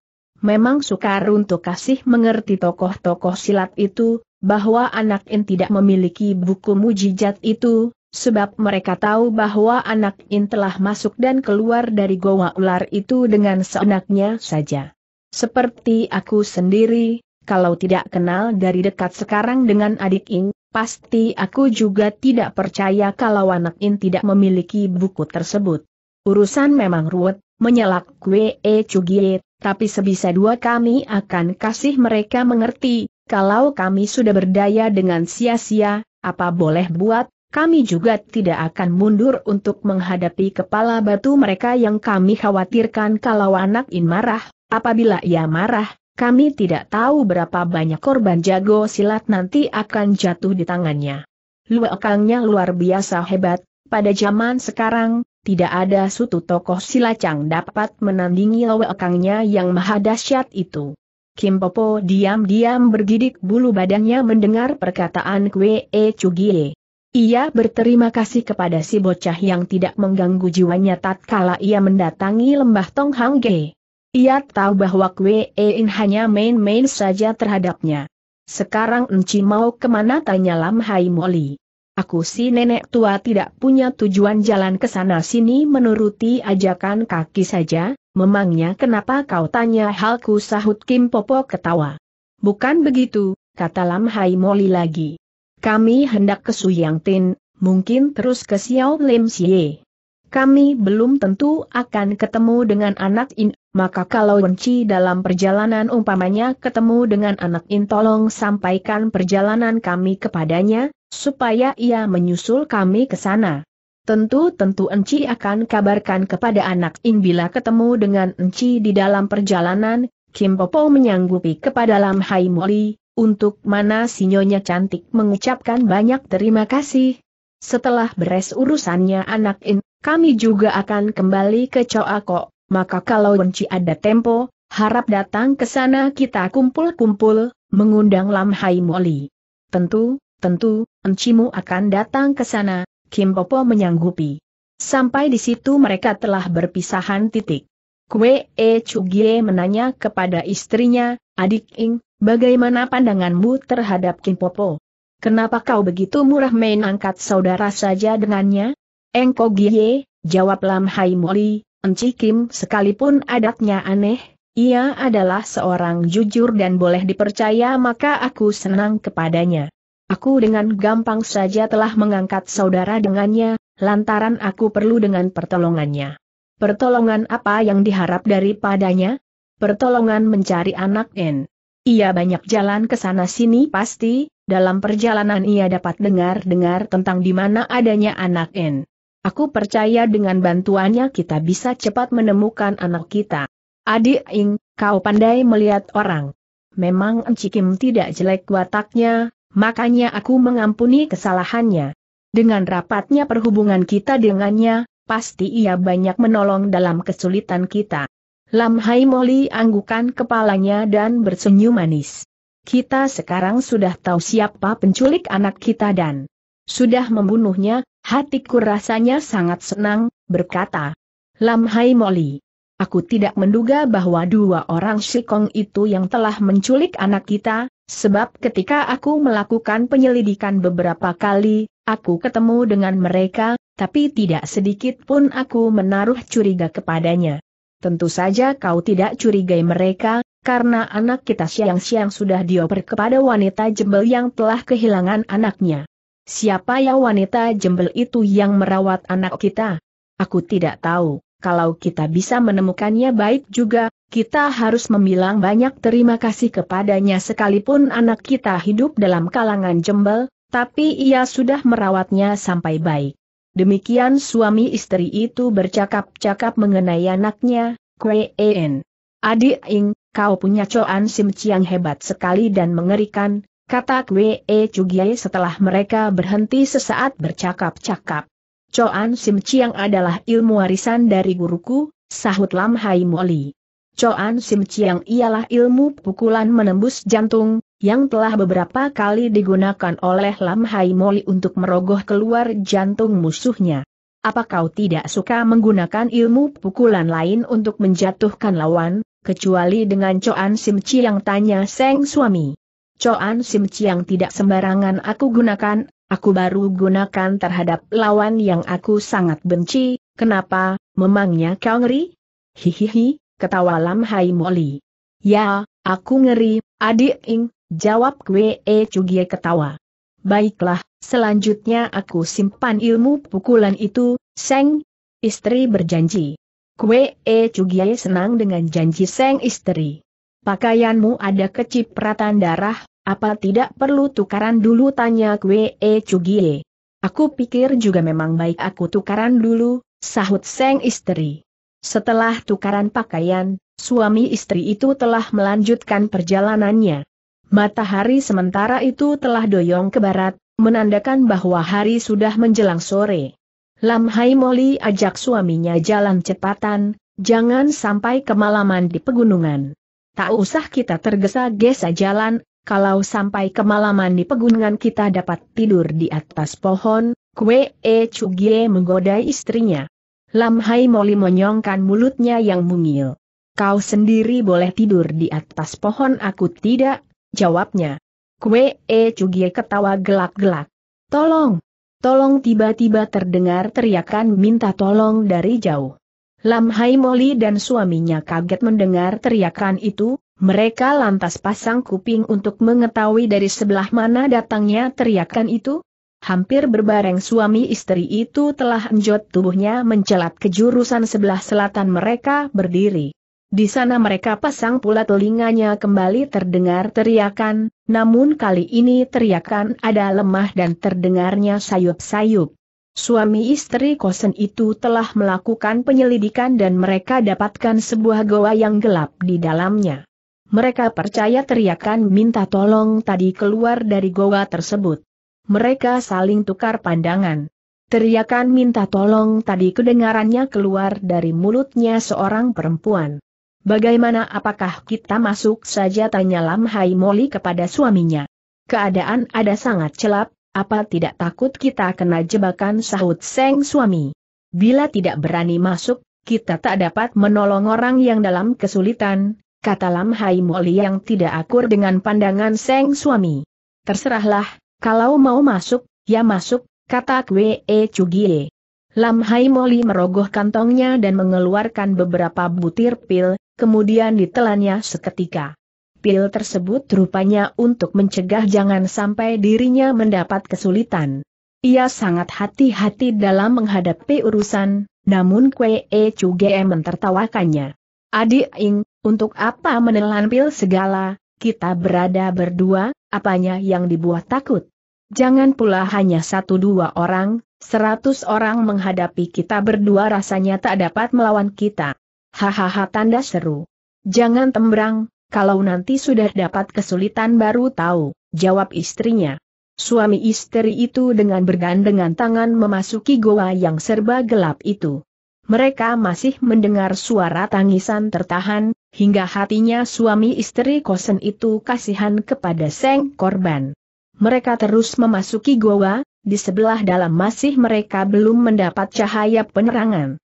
Memang sukar untuk kasih mengerti tokoh-tokoh silat itu, bahwa anak In tidak memiliki buku mujizat itu, sebab mereka tahu bahwa anak In telah masuk dan keluar dari goa ular itu dengan seenaknya saja. Seperti aku sendiri, kalau tidak kenal dari dekat sekarang dengan adik In, pasti aku juga tidak percaya kalau anak In tidak memiliki buku tersebut. Urusan memang ruwet, menyelak kue e cugie, tapi sebisa dua kami akan kasih mereka mengerti, kalau kami sudah berdaya dengan sia-sia, apa boleh buat, kami juga tidak akan mundur untuk menghadapi kepala batu mereka yang kami khawatirkan kalau anak in marah, apabila ia marah, kami tidak tahu berapa banyak korban jago silat nanti akan jatuh di tangannya. Luakangnya luar biasa hebat, pada zaman sekarang, tidak ada suatu tokoh silacang dapat menandingi luakangnya yang maha dahsyat itu. Kim Popo diam-diam bergidik bulu badannya mendengar perkataan Kwe E Chugie. Ia berterima kasih kepada si bocah yang tidak mengganggu jiwanya tatkala ia mendatangi lembah Tong Hang Ge. Ia tahu bahwa Kwe In hanya main-main saja terhadapnya. Sekarang Enci mau ke mana tanya Lam Hai Moli. Aku si nenek tua tidak punya tujuan jalan ke sana sini menuruti ajakan kaki saja, memangnya kenapa kau tanya halku sahut Kim Popo ketawa. Bukan begitu, kata Lam Hai Moli lagi. Kami hendak ke Suyang Tin, mungkin terus ke Xiao Lim Xie. Kami belum tentu akan ketemu dengan anak In, maka kalau benci dalam perjalanan umpamanya ketemu dengan anak In tolong sampaikan perjalanan kami kepadanya, supaya ia menyusul kami ke sana. Tentu-tentu Enci akan kabarkan kepada anak In bila ketemu dengan Enci di dalam perjalanan, Kim Popo menyanggupi kepada Lam Hai Moli, untuk mana sinyonya cantik mengucapkan banyak terima kasih. Setelah beres urusannya anak in, kami juga akan kembali ke Coako, maka kalau benci ada tempo, harap datang ke sana kita kumpul-kumpul, mengundang Lam Hai Moli. Tentu, tentu, encimu akan datang ke sana, Kim Popo menyanggupi. Sampai di situ mereka telah berpisahan titik. Kue E Chugie menanya kepada istrinya, adik Ing, Bagaimana pandanganmu terhadap Kim Popo? Kenapa kau begitu murah main angkat saudara saja dengannya? Engko Gie, jawab Lam Hai Moli, Enci Kim sekalipun adatnya aneh, ia adalah seorang jujur dan boleh dipercaya maka aku senang kepadanya. Aku dengan gampang saja telah mengangkat saudara dengannya, lantaran aku perlu dengan pertolongannya. Pertolongan apa yang diharap daripadanya? Pertolongan mencari anak N. Ia banyak jalan ke sana sini pasti, dalam perjalanan ia dapat dengar-dengar tentang di mana adanya anak N. Aku percaya dengan bantuannya kita bisa cepat menemukan anak kita. Adik Ing, kau pandai melihat orang. Memang Encikim tidak jelek wataknya, makanya aku mengampuni kesalahannya. Dengan rapatnya perhubungan kita dengannya, pasti ia banyak menolong dalam kesulitan kita. Lam Hai Moli anggukan kepalanya dan bersenyum manis. Kita sekarang sudah tahu siapa penculik anak kita dan sudah membunuhnya, hatiku rasanya sangat senang, berkata. Lam Hai Moli. Aku tidak menduga bahwa dua orang Shikong itu yang telah menculik anak kita, sebab ketika aku melakukan penyelidikan beberapa kali, aku ketemu dengan mereka, tapi tidak sedikit pun aku menaruh curiga kepadanya. Tentu saja kau tidak curigai mereka, karena anak kita siang-siang sudah dioper kepada wanita jembel yang telah kehilangan anaknya. siapa ya wanita jembel itu yang merawat anak kita? Aku tidak tahu, kalau kita bisa menemukannya baik juga, kita harus membilang banyak terima kasih kepadanya sekalipun anak kita hidup dalam kalangan jembel, tapi ia sudah merawatnya sampai baik. Demikian suami istri itu bercakap-cakap mengenai anaknya, Kwe En. Adik Ing, kau punya coan Sim Chiang hebat sekali dan mengerikan, kata Kwe E Chugie setelah mereka berhenti sesaat bercakap-cakap. Coan Sim Chiang adalah ilmu warisan dari guruku, sahut Lam Hai Moli. Coan Sim Chiang ialah ilmu pukulan menembus jantung, yang telah beberapa kali digunakan oleh Lam Hai Moli untuk merogoh keluar jantung musuhnya. Apa kau tidak suka menggunakan ilmu pukulan lain untuk menjatuhkan lawan, kecuali dengan Coan Sim Chiang tanya Seng suami. Coan Sim Chiang tidak sembarangan aku gunakan, aku baru gunakan terhadap lawan yang aku sangat benci, kenapa, memangnya kau ngeri? Hihihi, ketawa Lam Hai Moli. Ya, aku ngeri, adik Ing, jawab Kwe E Cugie ketawa. Baiklah, selanjutnya aku simpan ilmu pukulan itu, Seng. Istri berjanji. Kwe E Cugie senang dengan janji Seng istri. Pakaianmu ada kecipratan darah, apa tidak perlu tukaran dulu tanya Kwe E Cugie. Aku pikir juga memang baik aku tukaran dulu, sahut Seng istri. Setelah tukaran pakaian, suami istri itu telah melanjutkan perjalanannya. Matahari sementara itu telah doyong ke barat, menandakan bahwa hari sudah menjelang sore. Lam Hai Moli ajak suaminya jalan cepatan, jangan sampai kemalaman di pegunungan. Tak usah kita tergesa-gesa jalan, kalau sampai kemalaman di pegunungan kita dapat tidur di atas pohon, Kue E Chugie menggoda istrinya. Lam Hai Moli monyongkan mulutnya yang mungil. Kau sendiri boleh tidur di atas pohon aku tidak, jawabnya. Kue E Cugie ketawa gelak-gelak. Tolong! Tolong tiba-tiba terdengar teriakan minta tolong dari jauh. Lam Hai Moli dan suaminya kaget mendengar teriakan itu, mereka lantas pasang kuping untuk mengetahui dari sebelah mana datangnya teriakan itu, hampir berbareng suami istri itu telah enjot tubuhnya mencelat ke jurusan sebelah selatan mereka berdiri. Di sana mereka pasang pula telinganya kembali terdengar teriakan, namun kali ini teriakan ada lemah dan terdengarnya sayup-sayup. Suami istri kosen itu telah melakukan penyelidikan dan mereka dapatkan sebuah goa yang gelap di dalamnya. Mereka percaya teriakan minta tolong tadi keluar dari goa tersebut. Mereka saling tukar pandangan. Teriakan minta tolong tadi kedengarannya keluar dari mulutnya seorang perempuan. Bagaimana apakah kita masuk saja tanya Lam Hai Moli kepada suaminya. Keadaan ada sangat celap, apa tidak takut kita kena jebakan sahut Seng suami. Bila tidak berani masuk, kita tak dapat menolong orang yang dalam kesulitan, kata Lam Hai Moli yang tidak akur dengan pandangan Seng suami. Terserahlah, kalau mau masuk, ya masuk, kata Kwe E Cugie. Lam Hai Moli merogoh kantongnya dan mengeluarkan beberapa butir pil, kemudian ditelannya seketika. Pil tersebut rupanya untuk mencegah jangan sampai dirinya mendapat kesulitan. Ia sangat hati-hati dalam menghadapi urusan, namun Kwe E Cugie mentertawakannya. Adik Ing, untuk apa menelan pil segala, kita berada berdua, apanya yang dibuat takut? Jangan pula hanya satu dua orang, seratus orang menghadapi kita berdua rasanya tak dapat melawan kita. Hahaha tanda seru. Jangan tembrang, kalau nanti sudah dapat kesulitan baru tahu, jawab istrinya. Suami istri itu dengan bergandengan tangan memasuki goa yang serba gelap itu. Mereka masih mendengar suara tangisan tertahan, hingga hatinya suami istri kosen itu kasihan kepada seng korban. Mereka terus memasuki goa, di sebelah dalam masih mereka belum mendapat cahaya penerangan.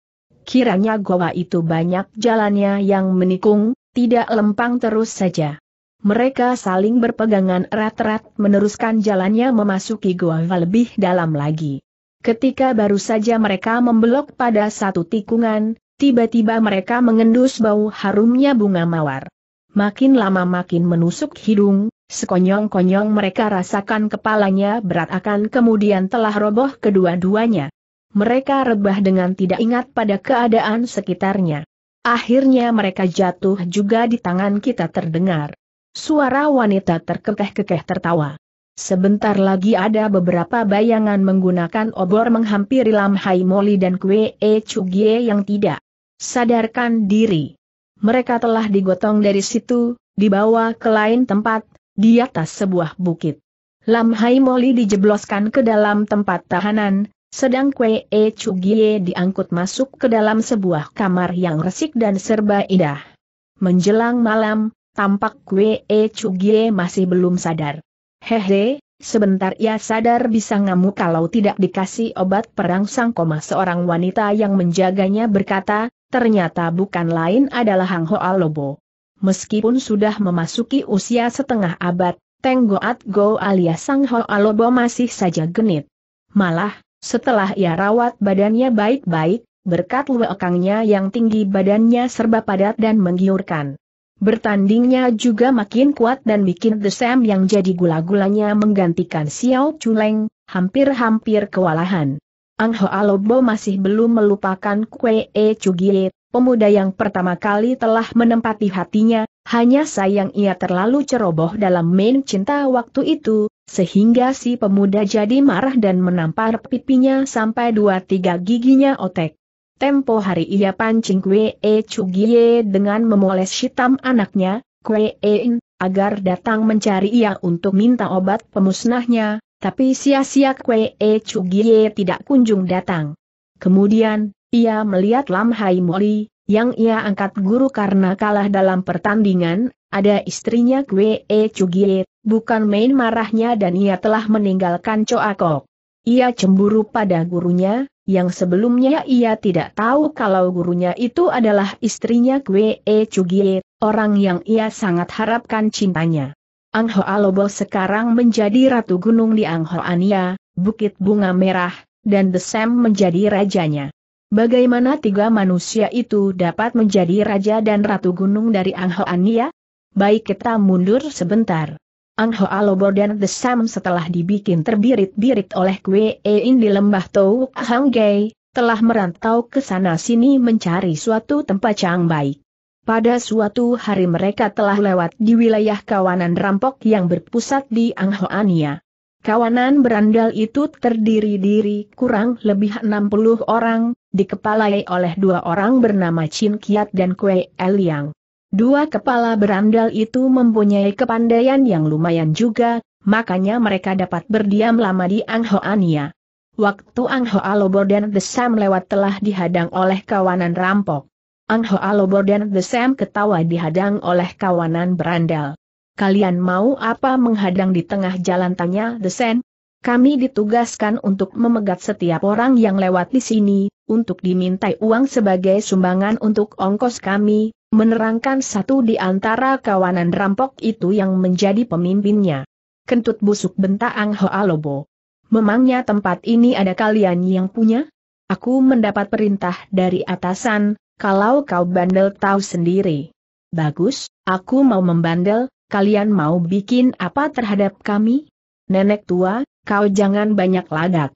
Kiranya goa itu banyak jalannya yang menikung, tidak lempang terus saja. Mereka saling berpegangan erat-erat meneruskan jalannya memasuki goa lebih dalam lagi. Ketika baru saja mereka membelok pada satu tikungan, tiba-tiba mereka mengendus bau harumnya bunga mawar. Makin lama makin menusuk hidung, Sekonyong-konyong mereka rasakan kepalanya berat akan kemudian telah roboh kedua-duanya. Mereka rebah dengan tidak ingat pada keadaan sekitarnya. Akhirnya mereka jatuh juga di tangan kita terdengar. Suara wanita terkekeh-kekeh tertawa. Sebentar lagi ada beberapa bayangan menggunakan obor menghampiri Lam Hai Moli dan Kue E Chugie yang tidak sadarkan diri. Mereka telah digotong dari situ, dibawa ke lain tempat, di atas sebuah bukit. Lam Hai Moli dijebloskan ke dalam tempat tahanan, sedang Kwe E Chugie diangkut masuk ke dalam sebuah kamar yang resik dan serba indah. Menjelang malam, tampak Kwe E Chugie masih belum sadar. Hehe, sebentar ia sadar bisa ngamuk kalau tidak dikasih obat perangsang koma seorang wanita yang menjaganya berkata, ternyata bukan lain adalah Hang Hoa Lobo. Meskipun sudah memasuki usia setengah abad, Teng Goat Go alias Sang Ho Alobo masih saja genit. Malah, setelah ia rawat badannya baik-baik, berkat luekangnya yang tinggi badannya serba padat dan menggiurkan. Bertandingnya juga makin kuat dan bikin The Sam yang jadi gula-gulanya menggantikan Xiao Chuleng, hampir-hampir kewalahan. Ang Ho Alobo masih belum melupakan Kue E Chugie, pemuda yang pertama kali telah menempati hatinya, hanya sayang ia terlalu ceroboh dalam main cinta waktu itu, sehingga si pemuda jadi marah dan menampar pipinya sampai dua tiga giginya otek. Tempo hari ia pancing Kue E Chugie dengan memoles hitam anaknya, Kue E agar datang mencari ia untuk minta obat pemusnahnya, tapi sia-sia Kue E Chugie tidak kunjung datang. Kemudian, ia melihat Lam Hai Moli, yang ia angkat guru karena kalah dalam pertandingan, ada istrinya Kwe E Chugie, bukan main marahnya dan ia telah meninggalkan Choakok. Ia cemburu pada gurunya, yang sebelumnya ia tidak tahu kalau gurunya itu adalah istrinya Kwe E Chugie, orang yang ia sangat harapkan cintanya. Angho Alobo sekarang menjadi ratu gunung di Angho Ania, Bukit Bunga Merah, dan The Sam menjadi rajanya. Bagaimana tiga manusia itu dapat menjadi raja dan ratu gunung dari Anghoania? Baik kita mundur sebentar. Angho Alobo dan The Sam setelah dibikin terbirit-birit oleh Kwe Ein di lembah Tou Hanggai, telah merantau ke sana-sini mencari suatu tempat yang baik. Pada suatu hari mereka telah lewat di wilayah kawanan rampok yang berpusat di Anghoania. Kawanan berandal itu terdiri-diri kurang lebih 60 orang, dikepalai oleh dua orang bernama Chin Kiat dan Kue Eliang. Dua kepala berandal itu mempunyai kepandaian yang lumayan juga, makanya mereka dapat berdiam lama di Anghoania. Waktu Angho Alobor dan The Sam lewat telah dihadang oleh kawanan rampok. Angho Alobor dan The Sam ketawa dihadang oleh kawanan berandal. Kalian mau apa menghadang di tengah jalan tanya The Sen? Kami ditugaskan untuk memegat setiap orang yang lewat di sini, untuk dimintai uang sebagai sumbangan untuk ongkos kami, menerangkan satu di antara kawanan rampok itu yang menjadi pemimpinnya. Kentut busuk bentak Ang Hoalobo. Memangnya tempat ini ada kalian yang punya? Aku mendapat perintah dari atasan, kalau kau bandel tahu sendiri. Bagus, aku mau membandel, kalian mau bikin apa terhadap kami? Nenek tua, kau jangan banyak lagak.